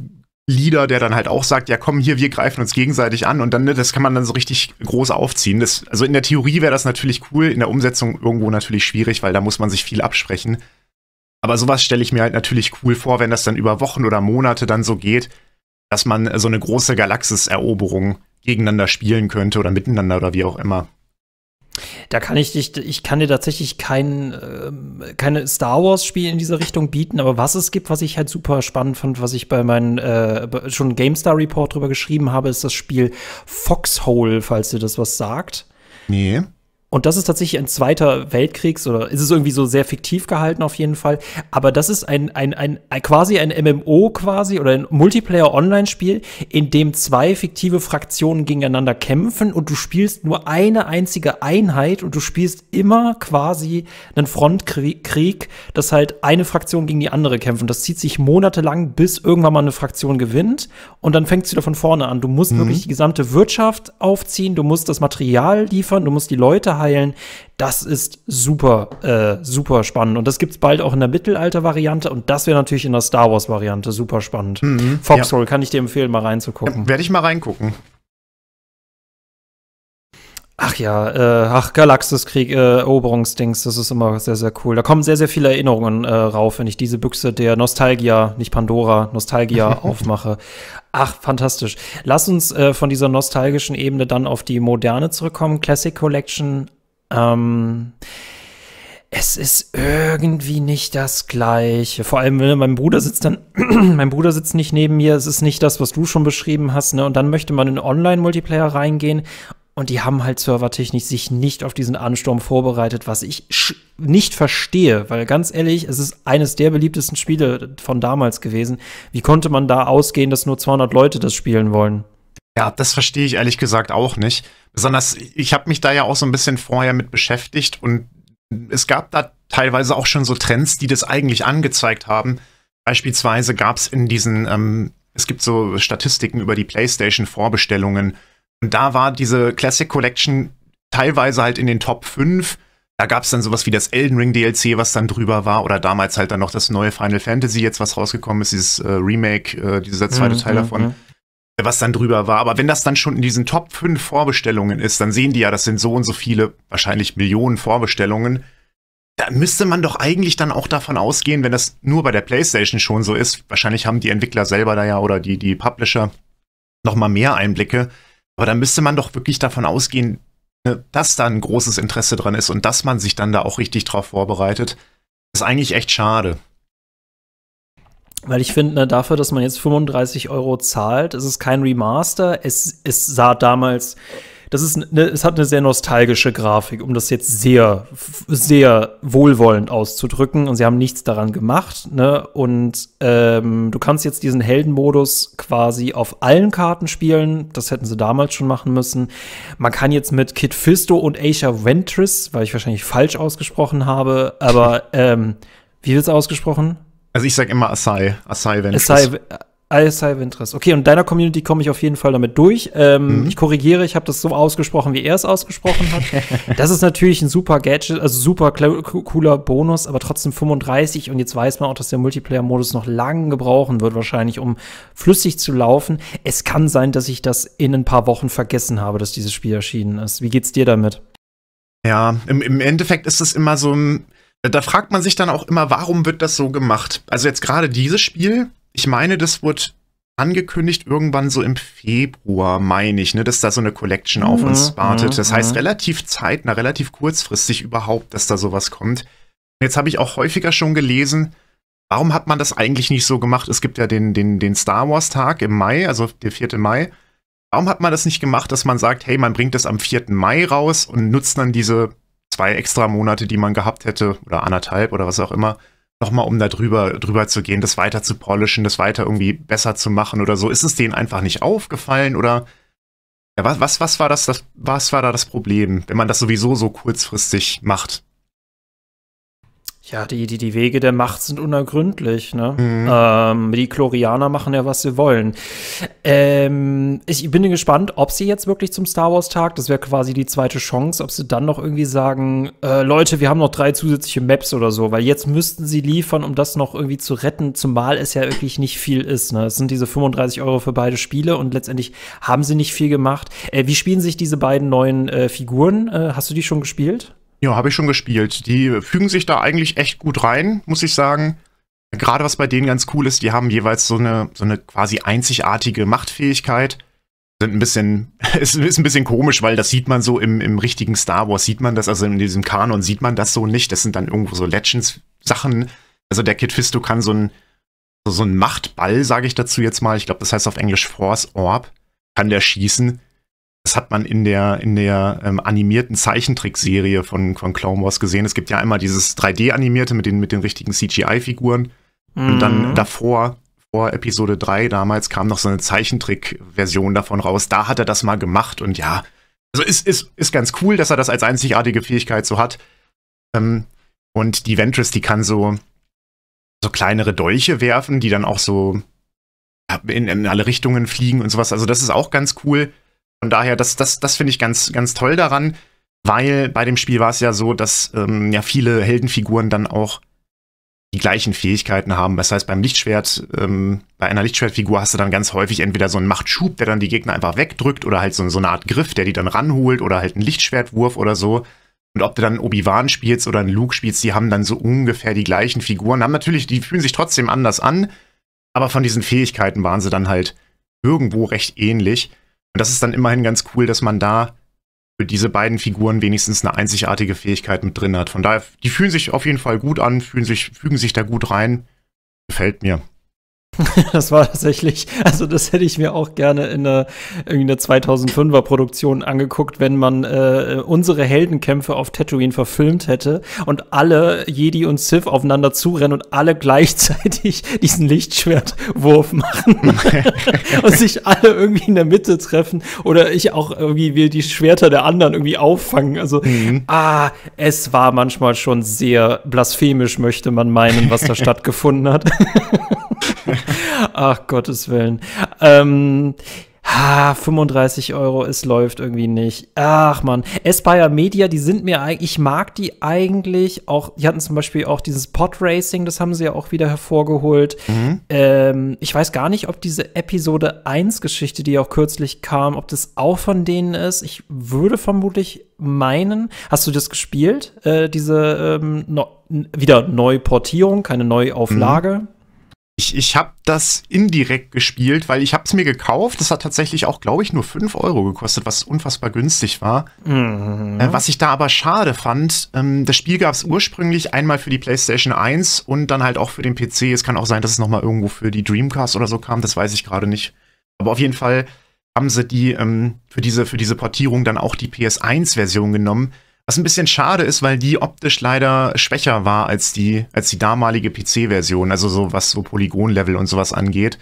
Leader, der dann halt auch sagt, ja komm hier, wir greifen uns gegenseitig an und dann, ne, das kann man dann so richtig groß aufziehen. Das, also in der Theorie wäre das natürlich cool, in der Umsetzung irgendwo natürlich schwierig, weil da muss man sich viel absprechen. Aber sowas stelle ich mir halt natürlich cool vor, wenn das dann über Wochen oder Monate dann so geht, dass man so eine große Galaxis-Eroberung gegeneinander spielen könnte oder miteinander oder wie auch immer. Da kann ich dich, ich kann dir tatsächlich kein, äh, keine Star Wars Spiel in dieser Richtung bieten, aber was es gibt, was ich halt super spannend fand, was ich bei meinem äh, schon GameStar Report drüber geschrieben habe, ist das Spiel Foxhole, falls dir das was sagt. Nee. Und das ist tatsächlich ein Zweiter Weltkriegs- oder ist es irgendwie so sehr fiktiv gehalten auf jeden Fall. Aber das ist ein, ein, ein, ein quasi ein MMO quasi oder ein Multiplayer-Online-Spiel, in dem zwei fiktive Fraktionen gegeneinander kämpfen und du spielst nur eine einzige Einheit und du spielst immer quasi einen Frontkrieg, dass halt eine Fraktion gegen die andere kämpft. Und das zieht sich monatelang, bis irgendwann mal eine Fraktion gewinnt und dann fängt es wieder von vorne an. Du musst mhm. wirklich die gesamte Wirtschaft aufziehen, du musst das Material liefern, du musst die Leute heilen. Das ist super, äh, super spannend. Und das gibt es bald auch in der Mittelalter-Variante. Und das wäre natürlich in der Star Wars-Variante super spannend. Mhm, Foxhole, ja. kann ich dir empfehlen, mal reinzugucken. Ja, Werde ich mal reingucken. Ach ja, äh, ach, Galaxiskrieg, äh, Eroberungsdings, das ist immer sehr, sehr cool. Da kommen sehr, sehr viele Erinnerungen äh, rauf, wenn ich diese Büchse der Nostalgia, nicht Pandora, Nostalgia aufmache. Ach, fantastisch. Lass uns äh, von dieser nostalgischen Ebene dann auf die moderne zurückkommen. Classic Collection. Ähm, es ist irgendwie nicht das Gleiche. Vor allem, wenn mein Bruder sitzt dann, mein Bruder sitzt nicht neben mir. Es ist nicht das, was du schon beschrieben hast, ne? Und dann möchte man in Online-Multiplayer reingehen und die haben halt servertechnisch sich nicht auf diesen Ansturm vorbereitet, was ich nicht verstehe, weil ganz ehrlich, es ist eines der beliebtesten Spiele von damals gewesen. Wie konnte man da ausgehen, dass nur 200 Leute das spielen wollen? Ja, das verstehe ich ehrlich gesagt auch nicht. Besonders, ich habe mich da ja auch so ein bisschen vorher mit beschäftigt und es gab da teilweise auch schon so Trends, die das eigentlich angezeigt haben. Beispielsweise gab es in diesen, ähm, es gibt so Statistiken über die PlayStation-Vorbestellungen und da war diese Classic Collection teilweise halt in den Top 5. Da gab es dann sowas wie das Elden Ring DLC, was dann drüber war, oder damals halt dann noch das neue Final Fantasy, jetzt was rausgekommen ist, dieses äh, Remake, äh, dieser zweite mhm, Teil davon, mhm. was dann drüber war. Aber wenn das dann schon in diesen Top 5 Vorbestellungen ist, dann sehen die ja, das sind so und so viele, wahrscheinlich Millionen Vorbestellungen. Da müsste man doch eigentlich dann auch davon ausgehen, wenn das nur bei der PlayStation schon so ist. Wahrscheinlich haben die Entwickler selber da ja oder die, die Publisher noch mal mehr Einblicke aber da müsste man doch wirklich davon ausgehen, ne, dass da ein großes Interesse dran ist und dass man sich dann da auch richtig drauf vorbereitet. Das ist eigentlich echt schade. Weil ich finde, ne, dafür, dass man jetzt 35 Euro zahlt, ist es kein Remaster. Es, es sah damals das ist eine, es hat eine sehr nostalgische Grafik, um das jetzt sehr, sehr wohlwollend auszudrücken. Und sie haben nichts daran gemacht. Ne? Und ähm, du kannst jetzt diesen Heldenmodus quasi auf allen Karten spielen. Das hätten sie damals schon machen müssen. Man kann jetzt mit Kid Fisto und Aisha Ventress, weil ich wahrscheinlich falsch ausgesprochen habe, aber ähm, wie wird es ausgesprochen? Also ich sag immer Asai, Asai Ventress. Asai, ISI Interest. Okay, und deiner Community komme ich auf jeden Fall damit durch. Ähm, mhm. Ich korrigiere, ich habe das so ausgesprochen, wie er es ausgesprochen hat. das ist natürlich ein super Gadget, also super cooler Bonus, aber trotzdem 35 und jetzt weiß man auch, dass der Multiplayer-Modus noch lang gebrauchen wird, wahrscheinlich, um flüssig zu laufen. Es kann sein, dass ich das in ein paar Wochen vergessen habe, dass dieses Spiel erschienen ist. Wie geht's dir damit? Ja, im, im Endeffekt ist es immer so ein. Da fragt man sich dann auch immer, warum wird das so gemacht? Also jetzt gerade dieses Spiel, ich meine, das wurde angekündigt irgendwann so im Februar, meine ich, ne, dass da so eine Collection auf uns mhm, wartet. Das mhm, heißt, mhm. relativ zeitnah, relativ kurzfristig überhaupt, dass da sowas kommt. Jetzt habe ich auch häufiger schon gelesen, warum hat man das eigentlich nicht so gemacht? Es gibt ja den, den, den Star Wars Tag im Mai, also der 4. Mai. Warum hat man das nicht gemacht, dass man sagt, hey, man bringt das am 4. Mai raus und nutzt dann diese zwei extra Monate, die man gehabt hätte, oder anderthalb oder was auch immer, nochmal, um da drüber, drüber zu gehen, das weiter zu polischen, das weiter irgendwie besser zu machen oder so. Ist es denen einfach nicht aufgefallen oder ja, was, was, was war das, das, was war da das Problem, wenn man das sowieso so kurzfristig macht? Ja, die, die, die Wege der Macht sind unergründlich. Ne? Mhm. Ähm, die Chlorianer machen ja, was sie wollen. Ähm, ich bin gespannt, ob sie jetzt wirklich zum Star Wars-Tag, das wäre quasi die zweite Chance, ob sie dann noch irgendwie sagen, äh, Leute, wir haben noch drei zusätzliche Maps oder so, weil jetzt müssten sie liefern, um das noch irgendwie zu retten, zumal es ja wirklich nicht viel ist. Ne? Es sind diese 35 Euro für beide Spiele und letztendlich haben sie nicht viel gemacht. Äh, wie spielen sich diese beiden neuen äh, Figuren? Äh, hast du die schon gespielt? Ja, habe ich schon gespielt. Die fügen sich da eigentlich echt gut rein, muss ich sagen. Gerade was bei denen ganz cool ist, die haben jeweils so eine, so eine quasi einzigartige Machtfähigkeit. Sind ein bisschen, es ist ein bisschen komisch, weil das sieht man so im, im richtigen Star Wars, sieht man das, also in diesem Kanon sieht man das so nicht. Das sind dann irgendwo so Legends-Sachen. Also der Kid Fisto kann so ein, so ein Machtball, sage ich dazu jetzt mal. Ich glaube, das heißt auf Englisch Force Orb, kann der schießen. Das hat man in der, in der ähm, animierten Zeichentrickserie von, von Clone Wars gesehen. Es gibt ja einmal dieses 3D-animierte mit den, mit den richtigen CGI-Figuren. Mhm. Und dann mhm. davor, vor Episode 3 damals, kam noch so eine Zeichentrick-Version davon raus. Da hat er das mal gemacht und ja, also ist, ist, ist ganz cool, dass er das als einzigartige Fähigkeit so hat. Ähm, und die Ventress, die kann so, so kleinere Dolche werfen, die dann auch so in, in alle Richtungen fliegen und sowas. Also das ist auch ganz cool. Von daher, das, das, das finde ich ganz, ganz toll daran, weil bei dem Spiel war es ja so, dass ähm, ja viele Heldenfiguren dann auch die gleichen Fähigkeiten haben. Das heißt, beim Lichtschwert, ähm, bei einer Lichtschwertfigur hast du dann ganz häufig entweder so einen Machtschub, der dann die Gegner einfach wegdrückt, oder halt so, so eine Art Griff, der die dann ranholt, oder halt einen Lichtschwertwurf oder so. Und ob du dann Obi-Wan spielst oder einen Luke spielst, die haben dann so ungefähr die gleichen Figuren. Haben natürlich, die fühlen sich trotzdem anders an, aber von diesen Fähigkeiten waren sie dann halt irgendwo recht ähnlich. Und das ist dann immerhin ganz cool, dass man da für diese beiden Figuren wenigstens eine einzigartige Fähigkeit mit drin hat. Von daher, die fühlen sich auf jeden Fall gut an, fühlen sich, fügen sich da gut rein. Gefällt mir. das war tatsächlich, also das hätte ich mir auch gerne in einer, einer 2005er Produktion angeguckt, wenn man äh, unsere Heldenkämpfe auf Tatooine verfilmt hätte und alle Jedi und Sith aufeinander zurennen und alle gleichzeitig diesen Lichtschwertwurf machen und sich alle irgendwie in der Mitte treffen oder ich auch irgendwie will die Schwerter der anderen irgendwie auffangen. Also, mhm. ah, es war manchmal schon sehr blasphemisch, möchte man meinen, was da stattgefunden hat. Ach, Gottes Willen. Ähm, Ha, 35 Euro, es läuft irgendwie nicht. Ach man, Aspire Media, die sind mir eigentlich, ich mag die eigentlich auch, die hatten zum Beispiel auch dieses Pod Racing, das haben sie ja auch wieder hervorgeholt. Mhm. Ähm, ich weiß gar nicht, ob diese Episode 1 Geschichte, die auch kürzlich kam, ob das auch von denen ist. Ich würde vermutlich meinen, hast du das gespielt? Äh, diese ähm, no, wieder Neuportierung, keine Neuauflage? Mhm. Ich, ich habe das indirekt gespielt, weil ich habe es mir gekauft. Das hat tatsächlich auch, glaube ich, nur 5 Euro gekostet, was unfassbar günstig war. Mhm. Äh, was ich da aber schade fand, ähm, das Spiel gab es ursprünglich einmal für die PlayStation 1 und dann halt auch für den PC. Es kann auch sein, dass es nochmal irgendwo für die Dreamcast oder so kam, das weiß ich gerade nicht. Aber auf jeden Fall haben sie die ähm, für, diese, für diese Portierung dann auch die PS1-Version genommen was ein bisschen schade ist, weil die optisch leider schwächer war als die, als die damalige PC-Version, also so was so Polygon-Level und sowas angeht.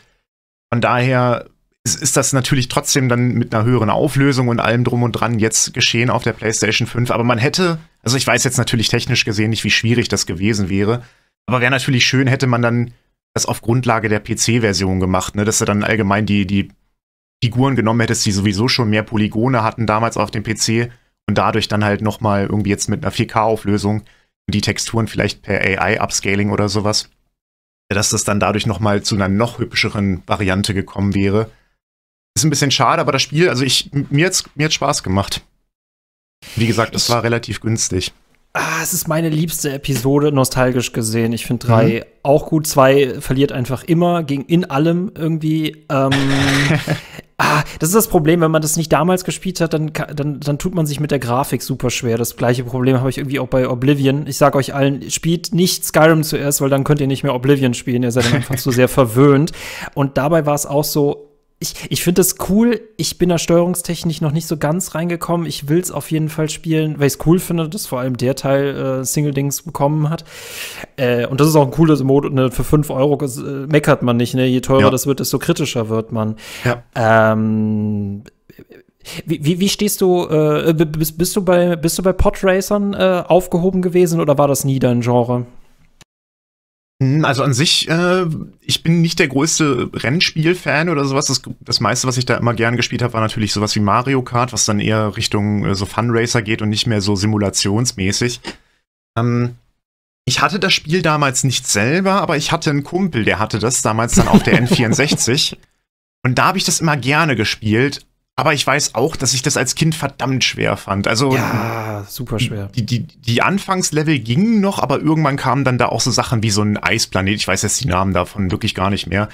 Von daher ist, ist, das natürlich trotzdem dann mit einer höheren Auflösung und allem drum und dran jetzt geschehen auf der PlayStation 5. Aber man hätte, also ich weiß jetzt natürlich technisch gesehen nicht, wie schwierig das gewesen wäre. Aber wäre natürlich schön, hätte man dann das auf Grundlage der PC-Version gemacht, ne? dass du dann allgemein die, die Figuren genommen hättest, die sowieso schon mehr Polygone hatten damals auf dem PC und dadurch dann halt nochmal irgendwie jetzt mit einer 4K-Auflösung die Texturen vielleicht per AI-Upscaling oder sowas, dass das dann dadurch nochmal zu einer noch hübscheren Variante gekommen wäre. Ist ein bisschen schade, aber das Spiel, also ich, mir hat's, mir hat's Spaß gemacht. Wie gesagt, es war relativ günstig. Ah, es ist meine liebste Episode, nostalgisch gesehen. Ich finde drei mhm. auch gut. Zwei verliert einfach immer gegen in allem irgendwie. Ähm, ah, das ist das Problem, wenn man das nicht damals gespielt hat, dann, dann, dann tut man sich mit der Grafik super schwer. Das gleiche Problem habe ich irgendwie auch bei Oblivion. Ich sage euch allen, spielt nicht Skyrim zuerst, weil dann könnt ihr nicht mehr Oblivion spielen. Ihr seid dann einfach zu sehr verwöhnt. Und dabei war es auch so, ich, ich finde es cool. Ich bin da steuerungstechnisch noch nicht so ganz reingekommen. Ich will es auf jeden Fall spielen, weil ich es cool finde, dass vor allem der Teil äh, Single-Dings bekommen hat. Äh, und das ist auch ein cooles Mode. Ne? Für 5 Euro äh, meckert man nicht. Ne? Je teurer ja. das wird, desto kritischer wird man. Ja. Ähm, wie, wie, wie, stehst du, äh, bist, bist, du bei, bist du bei Podracern äh, aufgehoben gewesen oder war das nie dein Genre? Hm, also an sich, äh, ich bin nicht der größte Rennspiel-Fan oder sowas. Das, das meiste, was ich da immer gern gespielt habe, war natürlich sowas wie Mario Kart, was dann eher Richtung äh, so Funracer geht und nicht mehr so simulationsmäßig. Ähm, ich hatte das Spiel damals nicht selber, aber ich hatte einen Kumpel, der hatte das damals dann auf der N64. Und da habe ich das immer gerne gespielt. Aber ich weiß auch, dass ich das als Kind verdammt schwer fand. Also ja, super schwer. Die, die, die Anfangslevel gingen noch, aber irgendwann kamen dann da auch so Sachen wie so ein Eisplanet. Ich weiß jetzt die Namen davon wirklich gar nicht mehr.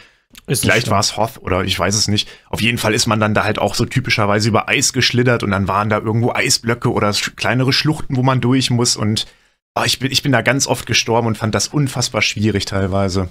Ist Vielleicht war es Hoth oder ich weiß es nicht. Auf jeden Fall ist man dann da halt auch so typischerweise über Eis geschlittert und dann waren da irgendwo Eisblöcke oder kleinere Schluchten, wo man durch muss. Und oh, ich, bin, ich bin da ganz oft gestorben und fand das unfassbar schwierig teilweise.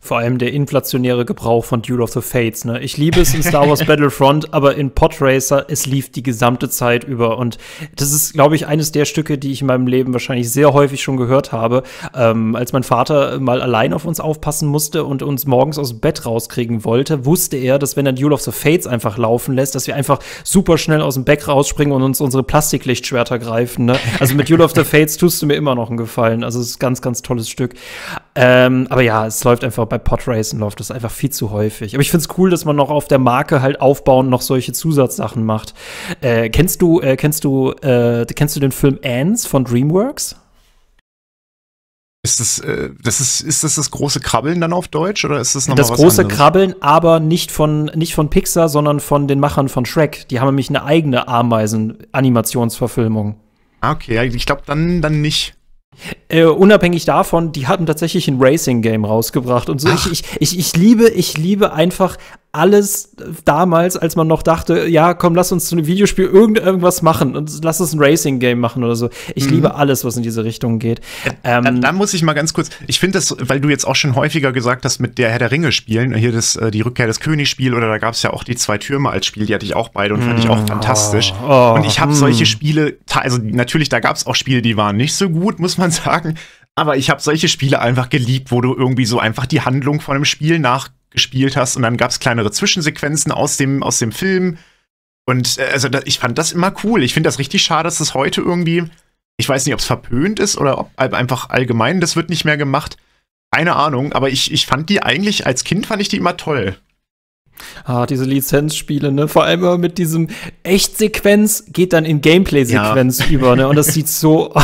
Vor allem der inflationäre Gebrauch von Duel of the Fates. Ne? Ich liebe es in Star Wars Battlefront, aber in Podracer, es lief die gesamte Zeit über. Und das ist, glaube ich, eines der Stücke, die ich in meinem Leben wahrscheinlich sehr häufig schon gehört habe. Ähm, als mein Vater mal allein auf uns aufpassen musste und uns morgens aus dem Bett rauskriegen wollte, wusste er, dass wenn er Duel of the Fates einfach laufen lässt, dass wir einfach super schnell aus dem Bett rausspringen und uns unsere Plastiklichtschwerter greifen. Ne? Also mit Duel of the Fates tust du mir immer noch einen Gefallen. Also es ist ein ganz, ganz tolles Stück. Ähm, aber ja, es läuft einfach bei Podracen läuft das einfach viel zu häufig. Aber ich finde es cool, dass man noch auf der Marke halt aufbauen noch solche Zusatzsachen macht. Äh, kennst du, äh, kennst du, äh, kennst du den Film Ants von DreamWorks? Ist das, äh, das ist, ist das das große Krabbeln dann auf Deutsch oder ist das nochmal Das große anderes? Krabbeln, aber nicht von, nicht von Pixar, sondern von den Machern von Shrek. Die haben nämlich eine eigene Ameisen-Animationsverfilmung. Ah, okay, ich glaube dann, dann nicht. Äh, unabhängig davon, die hatten tatsächlich ein Racing-Game rausgebracht und so. Ich, ich, ich, ich, liebe, ich liebe einfach alles damals, als man noch dachte, ja, komm, lass uns zu einem Videospiel irgend, irgendwas machen und lass uns ein Racing-Game machen oder so. Ich mhm. liebe alles, was in diese Richtung geht. Ähm, dann, dann, muss ich mal ganz kurz, ich finde das, weil du jetzt auch schon häufiger gesagt hast, mit der Herr der Ringe spielen, hier das, äh, die Rückkehr des Königsspiel oder da gab es ja auch die zwei Türme als Spiel, die hatte ich auch beide und fand ich auch mm, fantastisch. Oh, oh, und ich habe mm. solche Spiele, also natürlich, da gab es auch Spiele, die waren nicht so gut, muss man sagen. Aber ich habe solche Spiele einfach geliebt, wo du irgendwie so einfach die Handlung von einem Spiel nach gespielt hast und dann gab es kleinere Zwischensequenzen aus dem, aus dem Film. Und äh, also da, ich fand das immer cool. Ich finde das richtig schade, dass das heute irgendwie, ich weiß nicht, ob es verpönt ist oder ob einfach allgemein, das wird nicht mehr gemacht. Keine Ahnung, aber ich, ich fand die eigentlich, als Kind fand ich die immer toll. Ah, diese Lizenzspiele, ne? Vor allem immer mit diesem Echtsequenz geht dann in Gameplay-Sequenz ja. über, ne? Und das sieht so.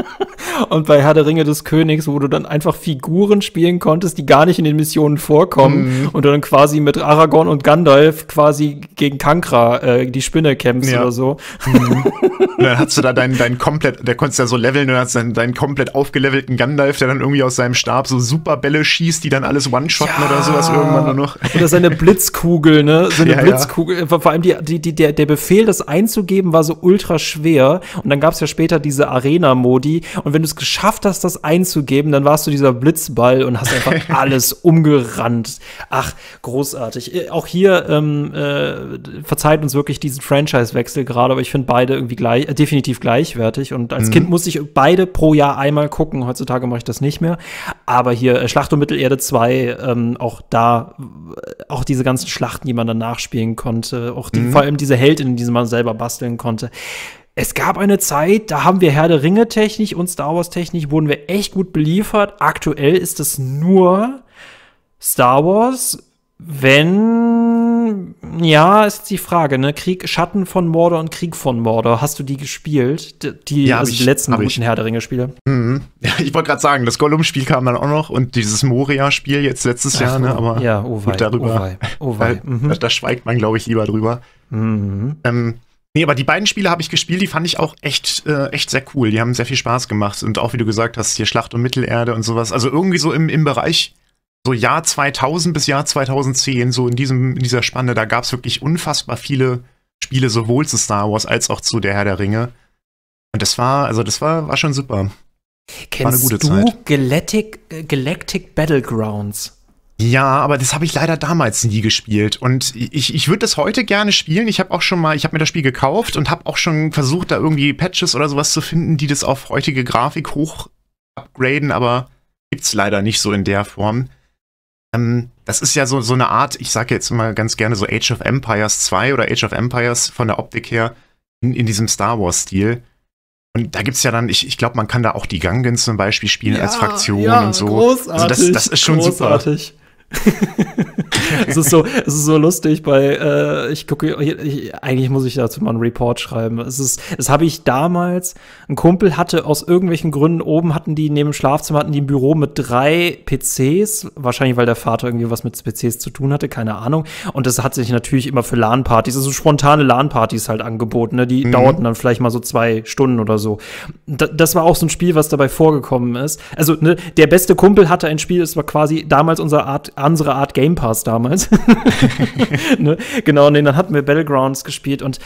Und bei Herr der Ringe des Königs, wo du dann einfach Figuren spielen konntest, die gar nicht in den Missionen vorkommen mhm. und du dann quasi mit Aragorn und Gandalf quasi gegen Kankra äh, die Spinne kämpfst ja. oder so. Mhm. dann hast du da deinen, deinen komplett, der konntest ja so leveln, und hast deinen, deinen komplett aufgelevelten Gandalf, der dann irgendwie aus seinem Stab so Superbälle schießt, die dann alles one-shotten ja. oder sowas irgendwann nur noch. Oder seine Blitzkugel, ne? Seine ja, Blitzkugel. Vor allem die, die, die, der, der Befehl, das einzugeben, war so ultra schwer. Und dann gab es ja später diese Arena-Modi. Und wenn du es geschafft hast, das einzugeben, dann warst du dieser Blitzball und hast einfach alles umgerannt. Ach, großartig. Äh, auch hier ähm, äh, verzeiht uns wirklich diesen Franchise-Wechsel gerade, aber ich finde beide irgendwie gleich, äh, definitiv gleichwertig. Und als mhm. Kind musste ich beide pro Jahr einmal gucken. Heutzutage mache ich das nicht mehr. Aber hier äh, Schlacht um Mittelerde 2, ähm, auch da, äh, auch diese ganzen Schlachten, die man dann nachspielen konnte, auch die, mhm. vor allem diese Heldinnen, die man selber basteln konnte es gab eine Zeit, da haben wir Herr der Ringe technisch und Star Wars technisch wurden wir echt gut beliefert. Aktuell ist es nur Star Wars, wenn ja, ist die Frage, ne? Krieg Schatten von Mordor und Krieg von Mordor. Hast du die gespielt? Die, ja, also ich, die letzten guten ich. Herr der Ringe Spiele. Mhm. Ja, ich wollte gerade sagen, das Gollum-Spiel kam dann auch noch und dieses Moria-Spiel jetzt letztes Ach, Jahr, ne? Aber ja, oh wei, gut, darüber. Oh wei, oh wei. Mhm. Da, da, schweigt man, glaube ich, lieber drüber. Mhm. Ähm, Nee, aber die beiden Spiele habe ich gespielt, die fand ich auch echt, äh, echt sehr cool. Die haben sehr viel Spaß gemacht. Und auch, wie du gesagt hast, hier Schlacht um Mittelerde und sowas. Also irgendwie so im, im Bereich so Jahr 2000 bis Jahr 2010, so in, diesem, in dieser Spanne, da gab es wirklich unfassbar viele Spiele, sowohl zu Star Wars als auch zu Der Herr der Ringe. Und das war, also das war, war schon super. Kennst du Zeit. Galactic, äh, Galactic Battlegrounds? Ja, aber das habe ich leider damals nie gespielt. Und ich, ich würde das heute gerne spielen. Ich habe auch schon mal, ich habe mir das Spiel gekauft und habe auch schon versucht, da irgendwie Patches oder sowas zu finden, die das auf heutige Grafik hoch upgraden, aber gibt's leider nicht so in der Form. Ähm, das ist ja so, so eine Art, ich sage jetzt mal ganz gerne so Age of Empires 2 oder Age of Empires von der Optik her in, in diesem Star Wars-Stil. Und da gibt es ja dann, ich, ich glaube, man kann da auch die Gangans zum Beispiel spielen ja, als Fraktion ja, und so. Großartig, also das, das ist schon großartig. super. es, ist so, es ist so lustig bei, äh, ich gucke, ich, eigentlich muss ich dazu mal einen Report schreiben. Es ist, das habe ich damals, ein Kumpel hatte aus irgendwelchen Gründen oben hatten die neben dem Schlafzimmer hatten die ein Büro mit drei PCs, wahrscheinlich weil der Vater irgendwie was mit PCs zu tun hatte, keine Ahnung. Und das hat sich natürlich immer für LAN-Partys, also spontane LAN-Partys halt angeboten, ne? Die mhm. dauerten dann vielleicht mal so zwei Stunden oder so. Da, das war auch so ein Spiel, was dabei vorgekommen ist. Also, ne, der beste Kumpel hatte ein Spiel, das war quasi damals unsere Art unsere Art Game Pass damals. ne? Genau, und dann hatten wir Battlegrounds gespielt und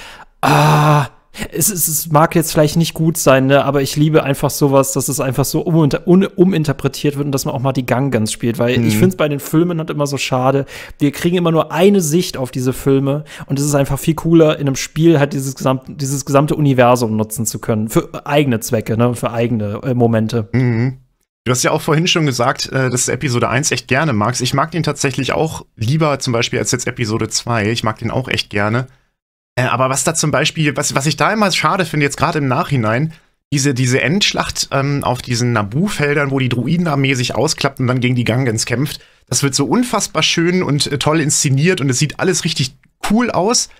ah, es, es, es, mag jetzt vielleicht nicht gut sein, ne, aber ich liebe einfach sowas, dass es einfach so um, um, uminterpretiert wird und dass man auch mal die Gangans spielt, weil mhm. ich finde es bei den Filmen halt immer so schade. Wir kriegen immer nur eine Sicht auf diese Filme und es ist einfach viel cooler, in einem Spiel halt dieses, gesamt, dieses gesamte Universum nutzen zu können. Für eigene Zwecke, ne, für eigene äh, Momente. Mhm. Du hast ja auch vorhin schon gesagt, äh, dass du Episode 1 echt gerne magst. Ich mag den tatsächlich auch lieber zum Beispiel als jetzt Episode 2. Ich mag den auch echt gerne. Äh, aber was da zum Beispiel, was, was ich da immer schade finde, jetzt gerade im Nachhinein, diese, diese Endschlacht ähm, auf diesen Nabu-Feldern, wo die Druidenarmee sich ausklappt und dann gegen die Gangans kämpft, das wird so unfassbar schön und äh, toll inszeniert und es sieht alles richtig cool aus.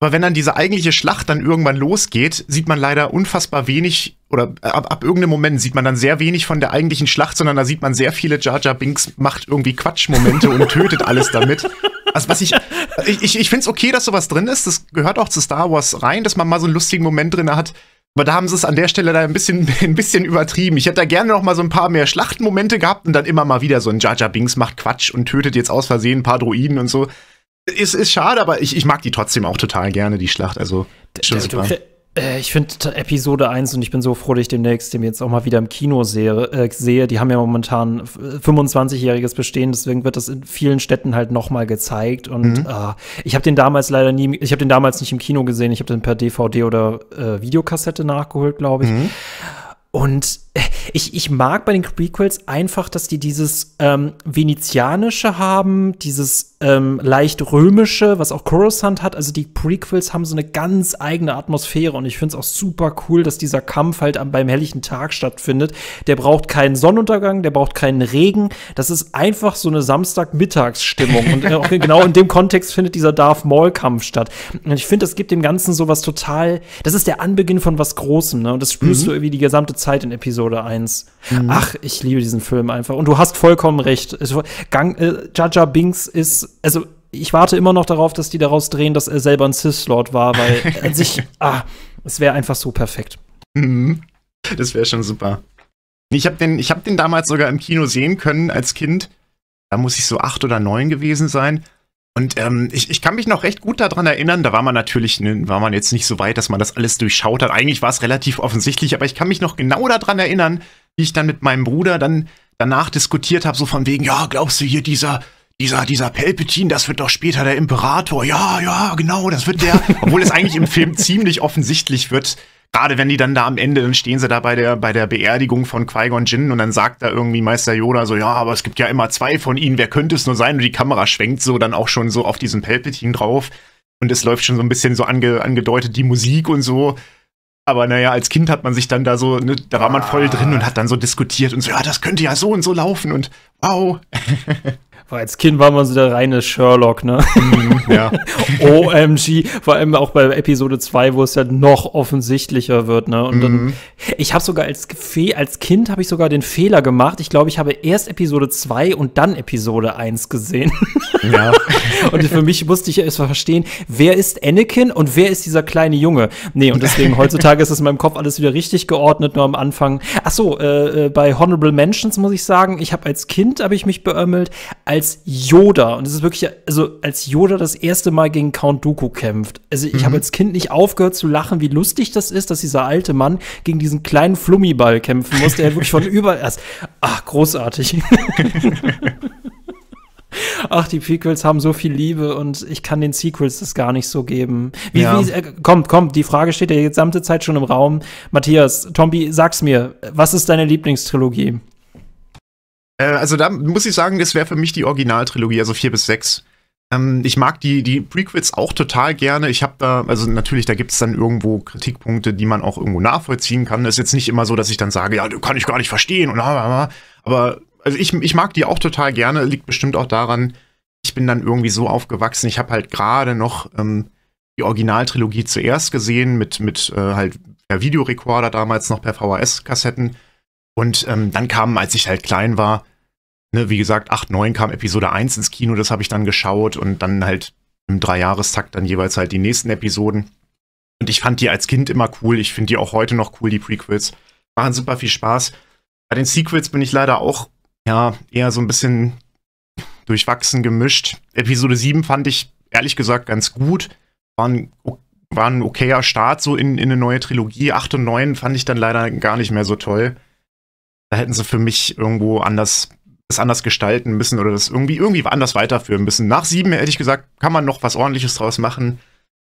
Aber wenn dann diese eigentliche Schlacht dann irgendwann losgeht, sieht man leider unfassbar wenig oder ab, ab irgendeinem Moment sieht man dann sehr wenig von der eigentlichen Schlacht, sondern da sieht man sehr viele Jar Jar Binks macht irgendwie Quatschmomente und tötet alles damit. Also was ich, ich, ich finde es okay, dass sowas drin ist. Das gehört auch zu Star Wars rein, dass man mal so einen lustigen Moment drin hat. Aber da haben sie es an der Stelle da ein bisschen, ein bisschen übertrieben. Ich hätte da gerne noch mal so ein paar mehr Schlachtmomente gehabt und dann immer mal wieder so ein Jar Jar Binks macht Quatsch und tötet jetzt aus Versehen ein paar Droiden und so. Ist, ist schade, aber ich, ich mag die trotzdem auch total gerne, die Schlacht. Also, schon super. Äh, ich finde Episode 1 und ich bin so froh, dass ich demnächst den jetzt auch mal wieder im Kino sehe. Äh, sehe. Die haben ja momentan 25-jähriges Bestehen, deswegen wird das in vielen Städten halt noch mal gezeigt. Und mhm. äh, ich habe den damals leider nie, ich habe den damals nicht im Kino gesehen. Ich habe den per DVD oder äh, Videokassette nachgeholt, glaube ich. Mhm. Und äh, ich, ich mag bei den Prequels einfach, dass die dieses ähm, Venezianische haben, dieses ähm, leicht römische, was auch Coruscant hat. Also die Prequels haben so eine ganz eigene Atmosphäre und ich finde es auch super cool, dass dieser Kampf halt beim helllichen Tag stattfindet. Der braucht keinen Sonnenuntergang, der braucht keinen Regen. Das ist einfach so eine Samstagmittagsstimmung. und äh, auch genau in dem Kontext findet dieser Darth Maul-Kampf statt. Und ich finde, das gibt dem Ganzen so was total, das ist der Anbeginn von was Großem, ne? Und das spürst mhm. du irgendwie die gesamte Zeit in Episode 1. Mhm. Ach, ich liebe diesen Film einfach. Und du hast vollkommen recht. Gang, äh, Jaja Binks ist, also ich warte immer noch darauf, dass die daraus drehen, dass er selber ein Sith-Lord war, weil an sich, ah, es wäre einfach so perfekt. Mhm. Das wäre schon super. Ich habe den, hab den damals sogar im Kino sehen können als Kind. Da muss ich so acht oder neun gewesen sein. Und ähm, ich, ich kann mich noch recht gut daran erinnern, da war man natürlich, ne, war man jetzt nicht so weit, dass man das alles durchschaut hat. Eigentlich war es relativ offensichtlich, aber ich kann mich noch genau daran erinnern, wie ich dann mit meinem Bruder dann danach diskutiert habe, so von wegen, ja, glaubst du hier dieser, dieser, dieser Palpatine, das wird doch später der Imperator. Ja, ja, genau, das wird der. Obwohl es eigentlich im Film ziemlich offensichtlich wird, gerade wenn die dann da am Ende, dann stehen sie da bei der, bei der Beerdigung von Qui-Gon Jinn und dann sagt da irgendwie Meister Yoda so, ja, aber es gibt ja immer zwei von ihnen, wer könnte es nur sein? Und die Kamera schwenkt so dann auch schon so auf diesen Palpatine drauf und es läuft schon so ein bisschen so ange, angedeutet die Musik und so. Aber naja, als Kind hat man sich dann da so, ne, da war man voll drin und hat dann so diskutiert und so, ja, das könnte ja so und so laufen und wow. als Kind war man so der reine Sherlock, ne? Mhm, ja. OMG. Vor allem auch bei Episode 2, wo es ja noch offensichtlicher wird, ne? Und mhm. dann, ich habe sogar als, als Kind habe ich sogar den Fehler gemacht. Ich glaube, ich habe erst Episode 2 und dann Episode 1 gesehen. Ja. und für mich musste ich erst verstehen, wer ist Anakin und wer ist dieser kleine Junge? Nee, und deswegen heutzutage ist es in meinem Kopf alles wieder richtig geordnet, nur am Anfang. Ach so, äh, äh bei Honorable Mentions muss ich sagen, ich habe als Kind habe ich mich beömmelt, als als Yoda, und es ist wirklich, also als Yoda das erste Mal gegen Count Dooku kämpft. Also ich mhm. habe als Kind nicht aufgehört zu lachen, wie lustig das ist, dass dieser alte Mann gegen diesen kleinen Flummiball kämpfen muss, der wirklich von überall erst. Ach, großartig. Ach, die Prequels haben so viel Liebe und ich kann den Sequels das gar nicht so geben. Wie, ja. wie, äh, kommt, kommt, die Frage steht ja die gesamte Zeit schon im Raum. Matthias, Tombi, sag's mir, was ist deine Lieblingstrilogie? Äh, also da muss ich sagen, das wäre für mich die Originaltrilogie, also 4 bis 6. Ähm, ich mag die, die Prequels auch total gerne. Ich habe da, also natürlich, da gibt es dann irgendwo Kritikpunkte, die man auch irgendwo nachvollziehen kann. Es ist jetzt nicht immer so, dass ich dann sage, ja, kann ich gar nicht verstehen. Und, aber also ich, ich mag die auch total gerne. Liegt bestimmt auch daran, ich bin dann irgendwie so aufgewachsen. Ich habe halt gerade noch ähm, die Originaltrilogie zuerst gesehen mit, mit äh, halt per Videorekorder damals noch per VHS-Kassetten. Und ähm, dann kam, als ich halt klein war, ne, wie gesagt, 8, 9 kam Episode 1 ins Kino, das habe ich dann geschaut und dann halt im Dreijahrestakt dann jeweils halt die nächsten Episoden. Und ich fand die als Kind immer cool. Ich finde die auch heute noch cool, die Prequels. Machen super viel Spaß. Bei den Sequels bin ich leider auch, ja, eher so ein bisschen durchwachsen gemischt. Episode 7 fand ich ehrlich gesagt ganz gut. War ein, war ein okayer Start so in, in eine neue Trilogie. 8 und 9 fand ich dann leider gar nicht mehr so toll. Da hätten sie für mich irgendwo anders das anders gestalten müssen oder das irgendwie, irgendwie anders weiterführen müssen. Nach sieben hätte ich gesagt, kann man noch was ordentliches draus machen.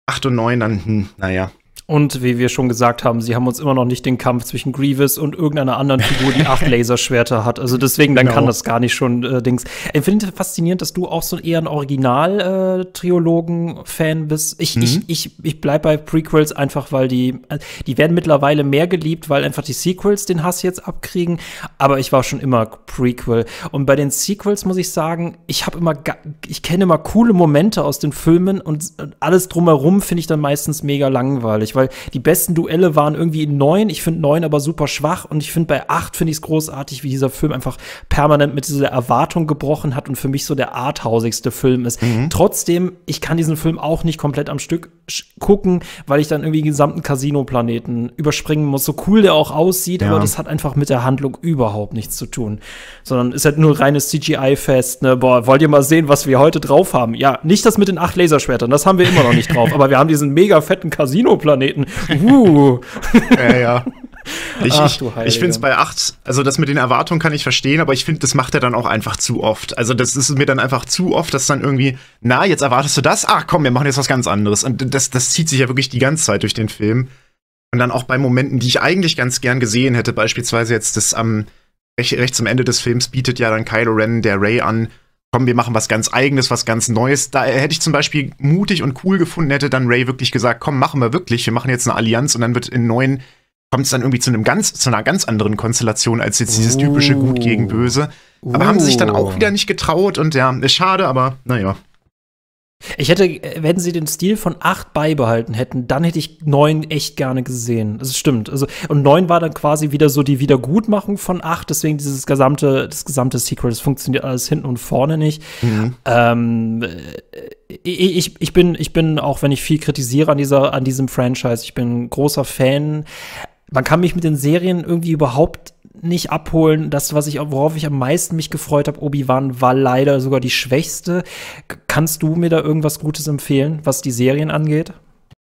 Acht und neun, dann, hm, naja, und wie wir schon gesagt haben, sie haben uns immer noch nicht den Kampf zwischen Grievous und irgendeiner anderen Figur, die acht Laserschwerter hat. Also deswegen, dann genau. kann das gar nicht schon äh, Dings. Ich finde faszinierend, dass du auch so eher ein Original-Triologen-Fan äh, bist. Ich, mhm. ich, ich, ich bleib bei Prequels einfach, weil die, äh, die werden mittlerweile mehr geliebt, weil einfach die Sequels den Hass jetzt abkriegen. Aber ich war schon immer Prequel. Und bei den Sequels muss ich sagen, ich habe immer, ich kenne immer coole Momente aus den Filmen und alles drumherum finde ich dann meistens mega langweilig, weil weil die besten Duelle waren irgendwie in neun. Ich finde neun aber super schwach und ich finde bei acht finde ich es großartig, wie dieser Film einfach permanent mit dieser Erwartung gebrochen hat und für mich so der arthausigste Film ist. Mhm. Trotzdem, ich kann diesen Film auch nicht komplett am Stück gucken, weil ich dann irgendwie den gesamten Casino-Planeten überspringen muss. So cool der auch aussieht, ja. aber das hat einfach mit der Handlung überhaupt nichts zu tun. Sondern ist halt nur reines CGI-Fest, ne? Boah, wollt ihr mal sehen, was wir heute drauf haben? Ja, nicht das mit den acht Laserschwertern, das haben wir immer noch nicht drauf, aber wir haben diesen mega fetten Casino-Planeten. Uh. ja, ja. Ich, Ach, ich, ich finde es bei 8, also das mit den Erwartungen kann ich verstehen, aber ich finde, das macht er dann auch einfach zu oft. Also das ist mir dann einfach zu oft, dass dann irgendwie, na, jetzt erwartest du das? Ach komm, wir machen jetzt was ganz anderes. Und das, das zieht sich ja wirklich die ganze Zeit durch den Film. Und dann auch bei Momenten, die ich eigentlich ganz gern gesehen hätte, beispielsweise jetzt das am ähm, recht, recht zum Ende des Films bietet ja dann Kylo Ren der Ray an, komm, wir machen was ganz Eigenes, was ganz Neues. Da hätte ich zum Beispiel mutig und cool gefunden, hätte dann Ray wirklich gesagt, komm, machen wir wirklich, wir machen jetzt eine Allianz und dann wird in neuen kommt es dann irgendwie zu einem ganz, zu einer ganz anderen Konstellation als jetzt dieses typische Gut gegen Böse. Aber uh. haben sie sich dann auch wieder nicht getraut und ja, ist schade, aber naja. Ich hätte, wenn sie den Stil von 8 beibehalten hätten, dann hätte ich 9 echt gerne gesehen. Das stimmt. Also, und 9 war dann quasi wieder so die Wiedergutmachung von 8, deswegen dieses gesamte, das gesamte Sequel, das funktioniert alles hinten und vorne nicht. Mhm. Ähm, ich, ich, bin, ich bin, auch wenn ich viel kritisiere an, dieser, an diesem Franchise, ich bin ein großer Fan man kann mich mit den Serien irgendwie überhaupt nicht abholen. Das, was ich, worauf ich am meisten mich gefreut habe, Obi-Wan, war leider sogar die schwächste. Kannst du mir da irgendwas Gutes empfehlen, was die Serien angeht?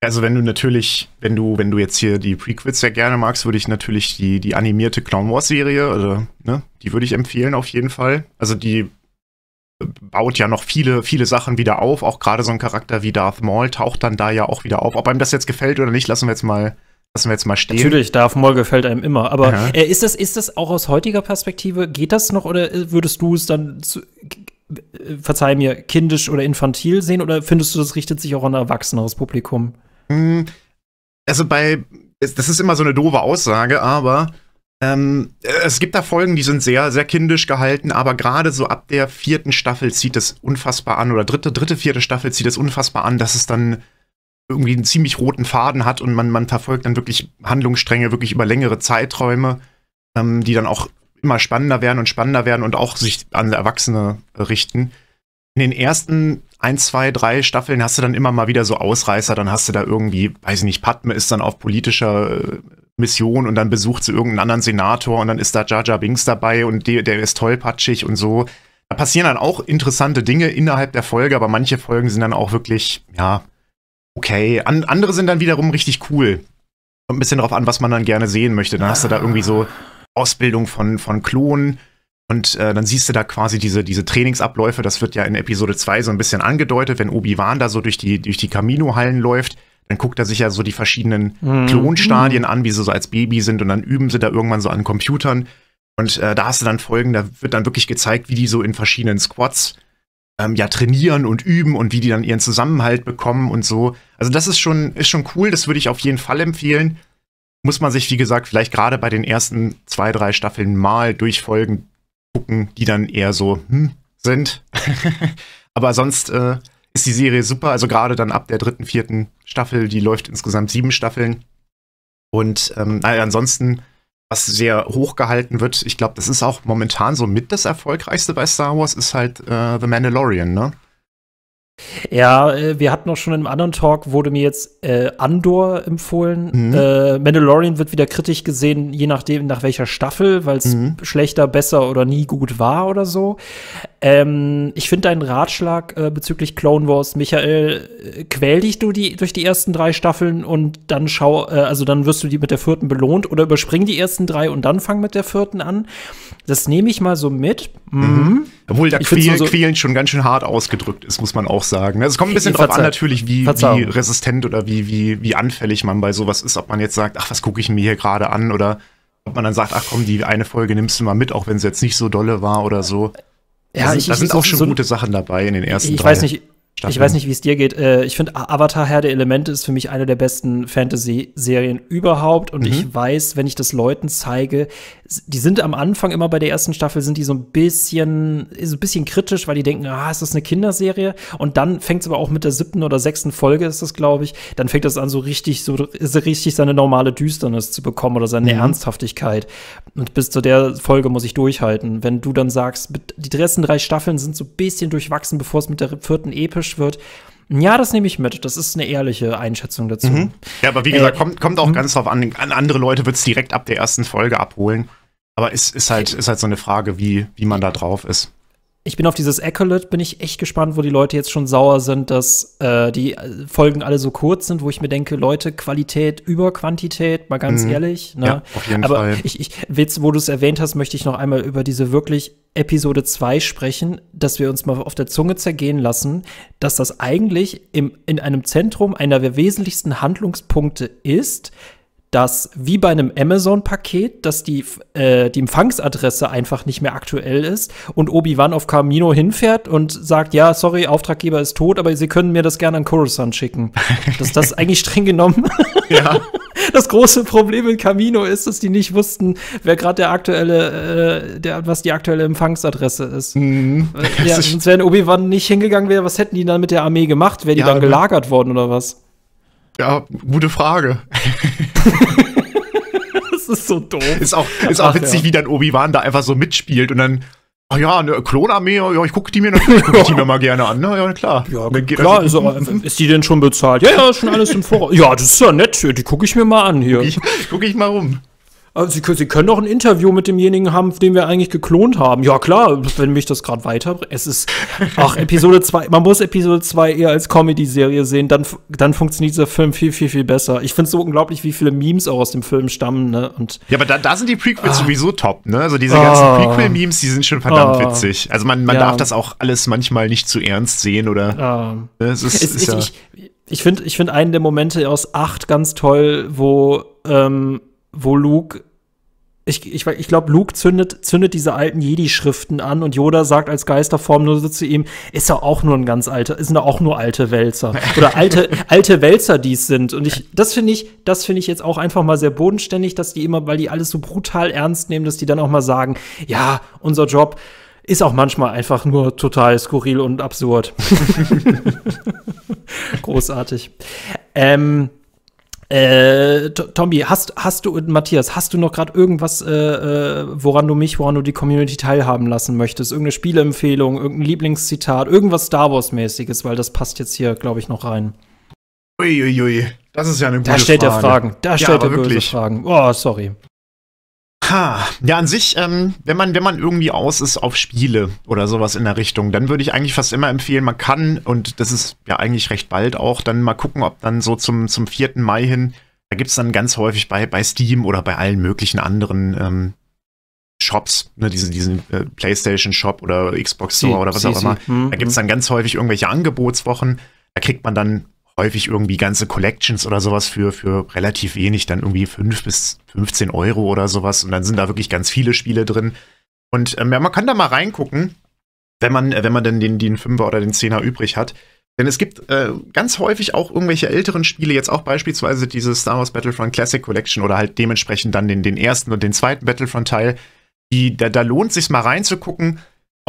Also wenn du natürlich, wenn du, wenn du jetzt hier die Prequels sehr gerne magst, würde ich natürlich die, die animierte Clown Wars Serie, also, ne, die würde ich empfehlen auf jeden Fall. Also die baut ja noch viele, viele Sachen wieder auf. Auch gerade so ein Charakter wie Darth Maul taucht dann da ja auch wieder auf. Ob einem das jetzt gefällt oder nicht, lassen wir jetzt mal Lassen wir jetzt mal stehen. Natürlich, Darth Maul gefällt einem immer. Aber äh, ist, das, ist das auch aus heutiger Perspektive, geht das noch oder äh, würdest du es dann, zu, äh, verzeih mir, kindisch oder infantil sehen oder findest du, das richtet sich auch an ein erwachseneres Publikum? Hm, also bei, das ist immer so eine doofe Aussage, aber ähm, es gibt da Folgen, die sind sehr, sehr kindisch gehalten, aber gerade so ab der vierten Staffel zieht es unfassbar an, oder dritte, dritte, vierte Staffel zieht es unfassbar an, dass es dann irgendwie einen ziemlich roten Faden hat und man, man verfolgt dann wirklich Handlungsstränge wirklich über längere Zeiträume, ähm, die dann auch immer spannender werden und spannender werden und auch sich an Erwachsene richten. In den ersten ein, zwei, drei Staffeln hast du dann immer mal wieder so Ausreißer, dann hast du da irgendwie, weiß ich nicht, Padme ist dann auf politischer äh, Mission und dann besucht sie irgendeinen anderen Senator und dann ist da Jar Binks dabei und der, der ist tollpatschig und so. Da passieren dann auch interessante Dinge innerhalb der Folge, aber manche Folgen sind dann auch wirklich, ja, okay. An, andere sind dann wiederum richtig cool. Kommt ein bisschen darauf an, was man dann gerne sehen möchte. Dann hast du da irgendwie so Ausbildung von, von Klonen. Und äh, dann siehst du da quasi diese, diese Trainingsabläufe. Das wird ja in Episode 2 so ein bisschen angedeutet, wenn Obi-Wan da so durch die, durch die Camino-Hallen läuft. Dann guckt er sich ja so die verschiedenen mhm. Klonstadien an, wie sie so als Baby sind. Und dann üben sie da irgendwann so an Computern. Und äh, da hast du dann Folgen, da wird dann wirklich gezeigt, wie die so in verschiedenen Squads ähm, ja trainieren und üben und wie die dann ihren Zusammenhalt bekommen und so. Also das ist schon, ist schon cool, das würde ich auf jeden Fall empfehlen. Muss man sich, wie gesagt, vielleicht gerade bei den ersten zwei, drei Staffeln mal durch Folgen gucken, die dann eher so hm, sind. Aber sonst äh, ist die Serie super. Also gerade dann ab der dritten, vierten Staffel, die läuft insgesamt sieben Staffeln. Und ähm, ansonsten, was sehr hoch gehalten wird, ich glaube, das ist auch momentan so mit das erfolgreichste bei Star Wars, ist halt äh, The Mandalorian, ne? Ja, äh, wir hatten auch schon in einem anderen Talk, wurde mir jetzt äh, Andor empfohlen. Mhm. Äh, Mandalorian wird wieder kritisch gesehen, je nachdem, nach welcher Staffel, weil es mhm. schlechter, besser oder nie gut war oder so. Ähm, ich finde deinen Ratschlag äh, bezüglich Clone Wars, Michael, äh, quäl dich du die, durch die ersten drei Staffeln und dann schau, äh, also dann wirst du die mit der vierten belohnt oder überspring die ersten drei und dann fang mit der vierten an. Das nehme ich mal so mit. Mhm. mhm. Obwohl da Quäl, so Quälen schon ganz schön hart ausgedrückt ist, muss man auch sagen. Also es kommt ein bisschen drauf an, natürlich, wie, wie resistent oder wie, wie, wie anfällig man bei sowas ist. Ob man jetzt sagt, ach, was gucke ich mir hier gerade an oder ob man dann sagt, ach komm, die eine Folge nimmst du mal mit, auch wenn sie jetzt nicht so dolle war oder so. Ja, da sind, ich, da sind auch schon so, gute Sachen dabei in den ersten ich drei. Ich weiß nicht, Staffeln. Ich weiß nicht, wie es dir geht. Äh, ich finde, Avatar Herr der Elemente ist für mich eine der besten Fantasy-Serien überhaupt. Und mhm. ich weiß, wenn ich das Leuten zeige, die sind am Anfang immer bei der ersten Staffel, sind die so ein bisschen, so ein bisschen kritisch, weil die denken, ah, ist das eine Kinderserie? Und dann fängt es aber auch mit der siebten oder sechsten Folge, ist das, glaube ich. Dann fängt das an, so richtig, so richtig seine normale Düsternis zu bekommen oder seine mhm. Ernsthaftigkeit. Und bis zu der Folge muss ich durchhalten. Wenn du dann sagst, die ersten drei Staffeln sind so ein bisschen durchwachsen, bevor es mit der vierten episch wird. Ja, das nehme ich mit. Das ist eine ehrliche Einschätzung dazu. Mhm. Ja, aber wie gesagt, äh, kommt, kommt auch mhm. ganz drauf an. An andere Leute wird es direkt ab der ersten Folge abholen. Aber es ist halt, ist halt so eine Frage, wie, wie man da drauf ist ich bin auf dieses Accolade, bin ich echt gespannt, wo die Leute jetzt schon sauer sind, dass äh, die Folgen alle so kurz sind, wo ich mir denke, Leute, Qualität über Quantität, mal ganz mhm. ehrlich. Ne? Ja, auf jeden Aber Fall. ich, ich, Witz, wo du es erwähnt hast, möchte ich noch einmal über diese wirklich Episode 2 sprechen, dass wir uns mal auf der Zunge zergehen lassen, dass das eigentlich im, in einem Zentrum einer der wesentlichsten Handlungspunkte ist, dass wie bei einem Amazon-Paket, dass die, äh, die Empfangsadresse einfach nicht mehr aktuell ist und Obi-Wan auf Camino hinfährt und sagt, ja, sorry, Auftraggeber ist tot, aber Sie können mir das gerne an Coruscant schicken. dass das eigentlich streng genommen ja. das große Problem mit Camino ist, dass die nicht wussten, wer gerade der aktuelle, äh, der, was die aktuelle Empfangsadresse ist. Mhm. Äh, ja, sonst wenn Obi-Wan nicht hingegangen wäre, was hätten die dann mit der Armee gemacht? Wäre die ja, dann gelagert worden oder was? Ja, gute Frage. das ist so doof. Ist auch, ist auch Ach, witzig, ja. wie dann Obi-Wan da einfach so mitspielt und dann Ah ja, eine Klonarmee, ja, ich gucke die mir natürlich guck ich die mir mal gerne an. Na ja, klar. Ja, klar, ist, auch, ist die denn schon bezahlt? Ja, ja, ist schon alles im Voraus. Ja, das ist ja nett, die gucke ich mir mal an hier. Ich, gucke ich mal rum. Also Sie, Sie, können doch ein Interview mit demjenigen haben, den wir eigentlich geklont haben. Ja, klar, wenn mich das gerade weiter. Es ist. Ach, Episode 2. Man muss Episode 2 eher als Comedy-Serie sehen. Dann, dann funktioniert dieser Film viel, viel, viel besser. Ich finde es so unglaublich, wie viele Memes auch aus dem Film stammen. Ne? Und, ja, aber da, da sind die Prequels ah. sowieso top. Ne? Also diese ganzen ah. Prequel-Memes, die sind schon verdammt ah. witzig. Also man, man ja. darf das auch alles manchmal nicht zu ernst sehen oder. Ah. Ne? Es ist, es, ist ich, ja ich, ich finde ich find einen der Momente aus 8 ganz toll, wo, ähm, wo Luke ich, ich, ich glaube, Luke zündet, zündet diese alten Jedi-Schriften an und Yoda sagt als Geisterform nur so zu ihm, ist er auch nur ein ganz alter, sind er auch nur alte Wälzer. Oder alte, alte Wälzer, die es sind. Und ich, das finde ich, das finde ich jetzt auch einfach mal sehr bodenständig, dass die immer, weil die alles so brutal ernst nehmen, dass die dann auch mal sagen, ja, unser Job ist auch manchmal einfach nur total skurril und absurd. Großartig. Ähm, äh, Tommy, hast, hast du, Matthias, hast du noch gerade irgendwas, äh, äh, woran du mich, woran du die Community teilhaben lassen möchtest? Irgendeine Spieleempfehlung, irgendein Lieblingszitat, irgendwas Star Wars-mäßiges, weil das passt jetzt hier, glaube ich, noch rein. Uiuiui, ui, ui. das ist ja eine gute Frage. Da stellt Frage. er Fragen, da stellt ja, er böse Fragen. Oh, sorry. Ha, ja, an sich, ähm, wenn man, wenn man irgendwie aus ist auf Spiele oder sowas in der Richtung, dann würde ich eigentlich fast immer empfehlen, man kann, und das ist ja eigentlich recht bald auch, dann mal gucken, ob dann so zum, zum 4. Mai hin, da gibt es dann ganz häufig bei, bei Steam oder bei allen möglichen anderen ähm, Shops, ne, diesen, diesen äh, PlayStation Shop oder Xbox Store sie, oder was sie, auch immer, hm, da gibt es hm. dann ganz häufig irgendwelche Angebotswochen, da kriegt man dann häufig irgendwie ganze Collections oder sowas für, für relativ wenig, dann irgendwie 5 bis 15 Euro oder sowas. Und dann sind da wirklich ganz viele Spiele drin. Und ähm, ja, man kann da mal reingucken. wenn man, wenn man dann den, den Fünfer oder den Zehner übrig hat. Denn es gibt äh, ganz häufig auch irgendwelche älteren Spiele, jetzt auch beispielsweise diese Star Wars Battlefront Classic Collection oder halt dementsprechend dann den, den ersten und den zweiten Battlefront-Teil. Die, da, da lohnt sich mal reinzugucken.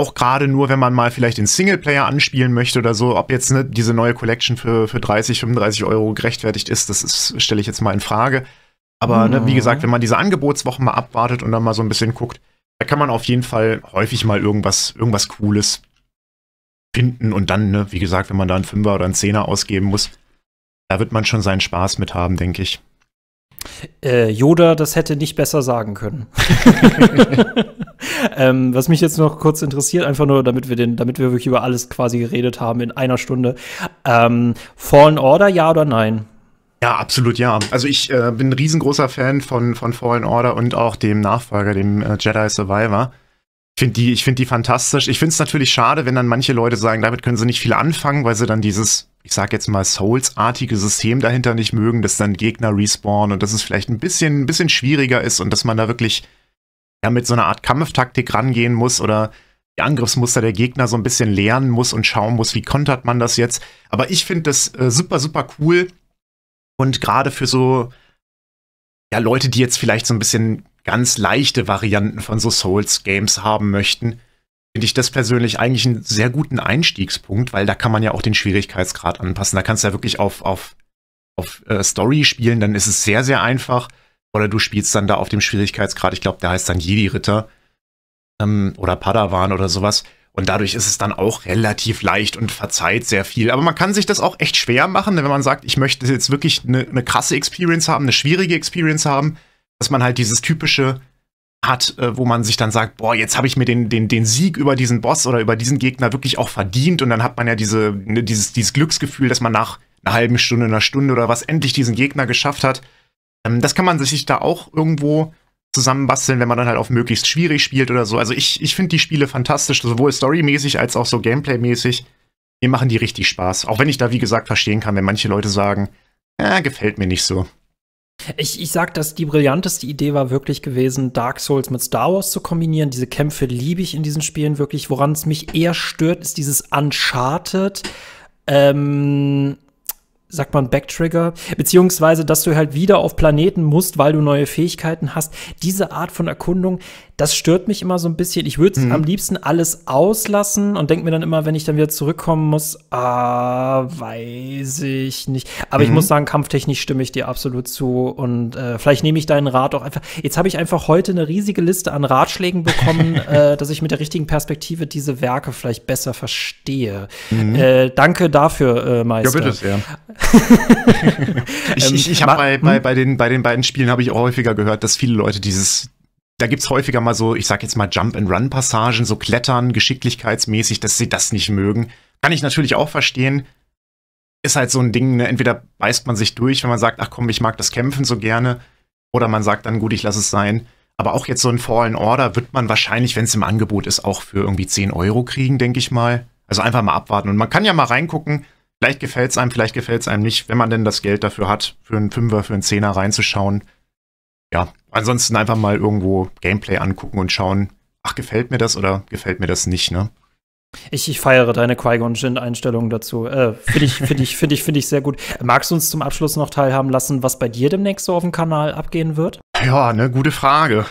Auch gerade nur, wenn man mal vielleicht den Singleplayer anspielen möchte oder so, ob jetzt ne, diese neue Collection für, für 30, 35 Euro gerechtfertigt ist, das stelle ich jetzt mal in Frage. Aber mhm. ne, wie gesagt, wenn man diese Angebotswochen mal abwartet und dann mal so ein bisschen guckt, da kann man auf jeden Fall häufig mal irgendwas, irgendwas Cooles finden und dann, ne, wie gesagt, wenn man da einen Fünfer oder einen Zehner ausgeben muss, da wird man schon seinen Spaß mit haben, denke ich. Äh, Yoda, das hätte nicht besser sagen können. ähm, was mich jetzt noch kurz interessiert, einfach nur, damit wir den, damit wir wirklich über alles quasi geredet haben in einer Stunde. Ähm, Fallen Order, ja oder nein? Ja, absolut ja. Also ich äh, bin ein riesengroßer Fan von, von Fallen Order und auch dem Nachfolger, dem äh, Jedi Survivor. Ich finde die, find die fantastisch. Ich finde es natürlich schade, wenn dann manche Leute sagen, damit können sie nicht viel anfangen, weil sie dann dieses, ich sag jetzt mal, Souls-artige System dahinter nicht mögen, dass dann Gegner respawnen und dass es vielleicht ein bisschen, ein bisschen schwieriger ist und dass man da wirklich ja, mit so einer Art Kampftaktik rangehen muss oder die Angriffsmuster der Gegner so ein bisschen lernen muss und schauen muss, wie kontert man das jetzt. Aber ich finde das äh, super, super cool. Und gerade für so ja, Leute, die jetzt vielleicht so ein bisschen ganz leichte Varianten von so Souls-Games haben möchten, finde ich das persönlich eigentlich einen sehr guten Einstiegspunkt, weil da kann man ja auch den Schwierigkeitsgrad anpassen. Da kannst du ja wirklich auf, auf, auf äh, Story spielen, dann ist es sehr, sehr einfach. Oder du spielst dann da auf dem Schwierigkeitsgrad, ich glaube, der heißt dann Jedi-Ritter ähm, oder Padawan oder sowas. Und dadurch ist es dann auch relativ leicht und verzeiht sehr viel. Aber man kann sich das auch echt schwer machen, wenn man sagt, ich möchte jetzt wirklich eine, eine krasse Experience haben, eine schwierige Experience haben dass man halt dieses typische hat, äh, wo man sich dann sagt, boah, jetzt habe ich mir den, den, den Sieg über diesen Boss oder über diesen Gegner wirklich auch verdient und dann hat man ja diese, ne, dieses, dieses Glücksgefühl, dass man nach einer halben Stunde, einer Stunde oder was endlich diesen Gegner geschafft hat. Ähm, das kann man sich da auch irgendwo zusammenbasteln, wenn man dann halt auf möglichst schwierig spielt oder so. Also ich, ich finde die Spiele fantastisch, sowohl storymäßig als auch so gameplaymäßig. Mir machen die richtig Spaß. Auch wenn ich da, wie gesagt, verstehen kann, wenn manche Leute sagen, äh, gefällt mir nicht so. Ich, ich sag, dass die brillanteste Idee war wirklich gewesen, Dark Souls mit Star Wars zu kombinieren. Diese Kämpfe liebe ich in diesen Spielen wirklich. Woran es mich eher stört, ist dieses Uncharted. Ähm, sagt man Backtrigger, beziehungsweise, dass du halt wieder auf Planeten musst, weil du neue Fähigkeiten hast. Diese Art von Erkundung, das stört mich immer so ein bisschen. Ich würde mhm. am liebsten alles auslassen und denke mir dann immer, wenn ich dann wieder zurückkommen muss, ah, weiß ich nicht. Aber mhm. ich muss sagen, kampftechnisch stimme ich dir absolut zu und äh, vielleicht nehme ich deinen Rat auch einfach. Jetzt habe ich einfach heute eine riesige Liste an Ratschlägen bekommen, äh, dass ich mit der richtigen Perspektive diese Werke vielleicht besser verstehe. Mhm. Äh, danke dafür, äh, Meister. Ja, bitte sehr. ich ich, ich habe bei, bei, hm? bei, den, bei den beiden Spielen habe ich auch häufiger gehört, dass viele Leute dieses da gibt's häufiger mal so, ich sag jetzt mal Jump-and-Run-Passagen, so Klettern, geschicklichkeitsmäßig, dass sie das nicht mögen. Kann ich natürlich auch verstehen. Ist halt so ein Ding, ne? entweder beißt man sich durch, wenn man sagt, ach komm, ich mag das Kämpfen so gerne, oder man sagt dann, gut, ich lasse es sein. Aber auch jetzt so ein Fallen Order wird man wahrscheinlich, wenn es im Angebot ist, auch für irgendwie 10 Euro kriegen, denke ich mal. Also einfach mal abwarten. Und man kann ja mal reingucken, vielleicht gefällt es einem, vielleicht gefällt es einem nicht, wenn man denn das Geld dafür hat, für einen Fünfer, für einen Zehner reinzuschauen ja, ansonsten einfach mal irgendwo Gameplay angucken und schauen, ach, gefällt mir das oder gefällt mir das nicht, ne? Ich, ich feiere deine Qui-Gon-Jinn-Einstellung dazu. Äh, finde ich, finde ich, finde ich, finde ich sehr gut. Magst du uns zum Abschluss noch teilhaben lassen, was bei dir demnächst so auf dem Kanal abgehen wird? Ja, ne, gute Frage.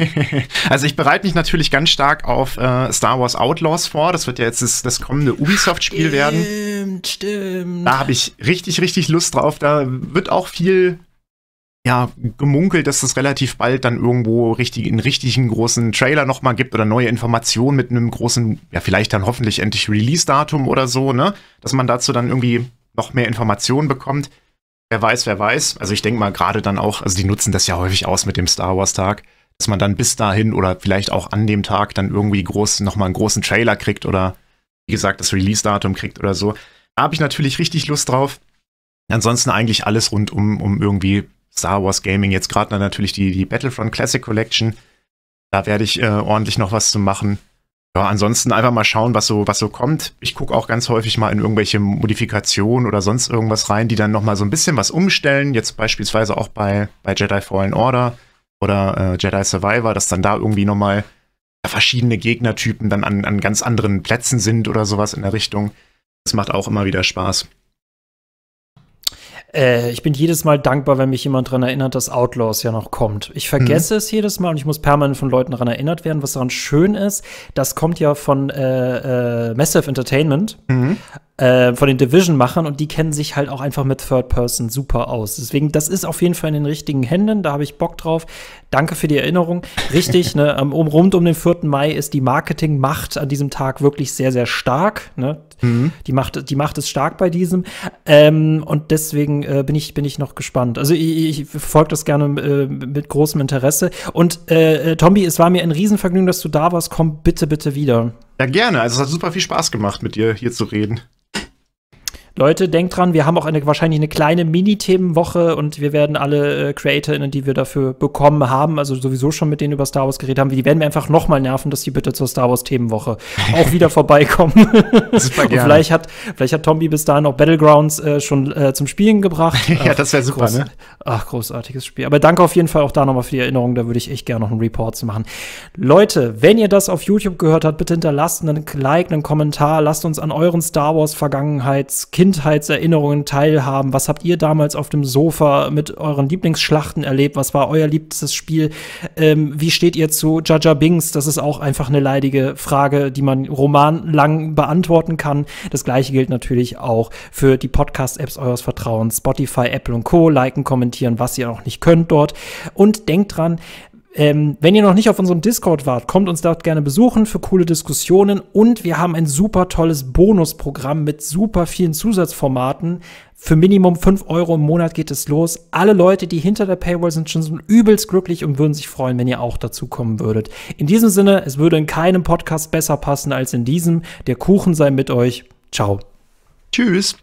also ich bereite mich natürlich ganz stark auf äh, Star Wars Outlaws vor. Das wird ja jetzt das, das kommende Ubisoft-Spiel werden. Stimmt, stimmt. Da habe ich richtig, richtig Lust drauf. Da wird auch viel ja, gemunkelt, dass es relativ bald dann irgendwo richtig, einen richtigen großen Trailer nochmal gibt oder neue Informationen mit einem großen, ja, vielleicht dann hoffentlich endlich Release-Datum oder so, ne? Dass man dazu dann irgendwie noch mehr Informationen bekommt. Wer weiß, wer weiß. Also ich denke mal gerade dann auch, also die nutzen das ja häufig aus mit dem Star Wars-Tag, dass man dann bis dahin oder vielleicht auch an dem Tag dann irgendwie groß, nochmal einen großen Trailer kriegt oder wie gesagt, das Release-Datum kriegt oder so. Da habe ich natürlich richtig Lust drauf. Ansonsten eigentlich alles rund um, um irgendwie Star Wars Gaming. Jetzt gerade natürlich die, die Battlefront Classic Collection. Da werde ich äh, ordentlich noch was zu machen. Ja, ansonsten einfach mal schauen, was so, was so kommt. Ich gucke auch ganz häufig mal in irgendwelche Modifikationen oder sonst irgendwas rein, die dann noch mal so ein bisschen was umstellen. Jetzt beispielsweise auch bei, bei Jedi Fallen Order oder äh, Jedi Survivor, dass dann da irgendwie noch mal verschiedene Gegnertypen dann an, an ganz anderen Plätzen sind oder sowas in der Richtung. Das macht auch immer wieder Spaß. Äh, ich bin jedes Mal dankbar, wenn mich jemand daran erinnert, dass Outlaws ja noch kommt. Ich vergesse mhm. es jedes Mal und ich muss permanent von Leuten daran erinnert werden. Was daran schön ist, das kommt ja von äh, äh, Massive Entertainment. Mhm äh, von den Division-Machern und die kennen sich halt auch einfach mit Third Person super aus. Deswegen, das ist auf jeden Fall in den richtigen Händen, da habe ich Bock drauf. Danke für die Erinnerung. Richtig, ne, um, rund um den 4. Mai ist die Marketingmacht an diesem Tag wirklich sehr, sehr stark. Ne? Mhm. Die, Macht, die Macht ist stark bei diesem. Ähm, und deswegen äh, bin, ich, bin ich noch gespannt. Also ich, ich verfolge das gerne äh, mit großem Interesse. Und äh, Tombi, es war mir ein Riesenvergnügen, dass du da warst. Komm bitte, bitte wieder. Ja, gerne. Also es hat super viel Spaß gemacht, mit dir hier zu reden. Leute, denkt dran, wir haben auch eine, wahrscheinlich eine kleine Mini-Themenwoche und wir werden alle äh, CreatorInnen, die wir dafür bekommen haben, also sowieso schon mit denen über Star Wars geredet haben, die werden wir einfach nochmal nerven, dass die bitte zur Star Wars Themenwoche auch wieder vorbeikommen. super gerne. Und vielleicht hat, vielleicht hat Tombi bis dahin auch Battlegrounds äh, schon äh, zum Spielen gebracht. ja, das wäre super, groß, ne? Ach, großartiges Spiel. Aber danke auf jeden Fall auch da nochmal für die Erinnerung, da würde ich echt gerne noch einen Report zu machen. Leute, wenn ihr das auf YouTube gehört habt, bitte hinterlasst einen Like, einen Kommentar, lasst uns an euren Star Wars Vergangenheitskind Kindheitserinnerungen teilhaben. Was habt ihr damals auf dem Sofa mit euren Lieblingsschlachten erlebt? Was war euer liebstes Spiel? Ähm, wie steht ihr zu Jaja Bings? Das ist auch einfach eine leidige Frage, die man romanlang beantworten kann. Das gleiche gilt natürlich auch für die Podcast-Apps eures Vertrauens. Spotify, Apple und Co. Liken, kommentieren, was ihr noch nicht könnt dort. Und denkt dran, ähm, wenn ihr noch nicht auf unserem Discord wart, kommt uns dort gerne besuchen für coole Diskussionen. Und wir haben ein super tolles Bonusprogramm mit super vielen Zusatzformaten. Für Minimum 5 Euro im Monat geht es los. Alle Leute, die hinter der Paywall sind, schon so übelst glücklich und würden sich freuen, wenn ihr auch dazu kommen würdet. In diesem Sinne, es würde in keinem Podcast besser passen als in diesem. Der Kuchen sei mit euch. Ciao. Tschüss.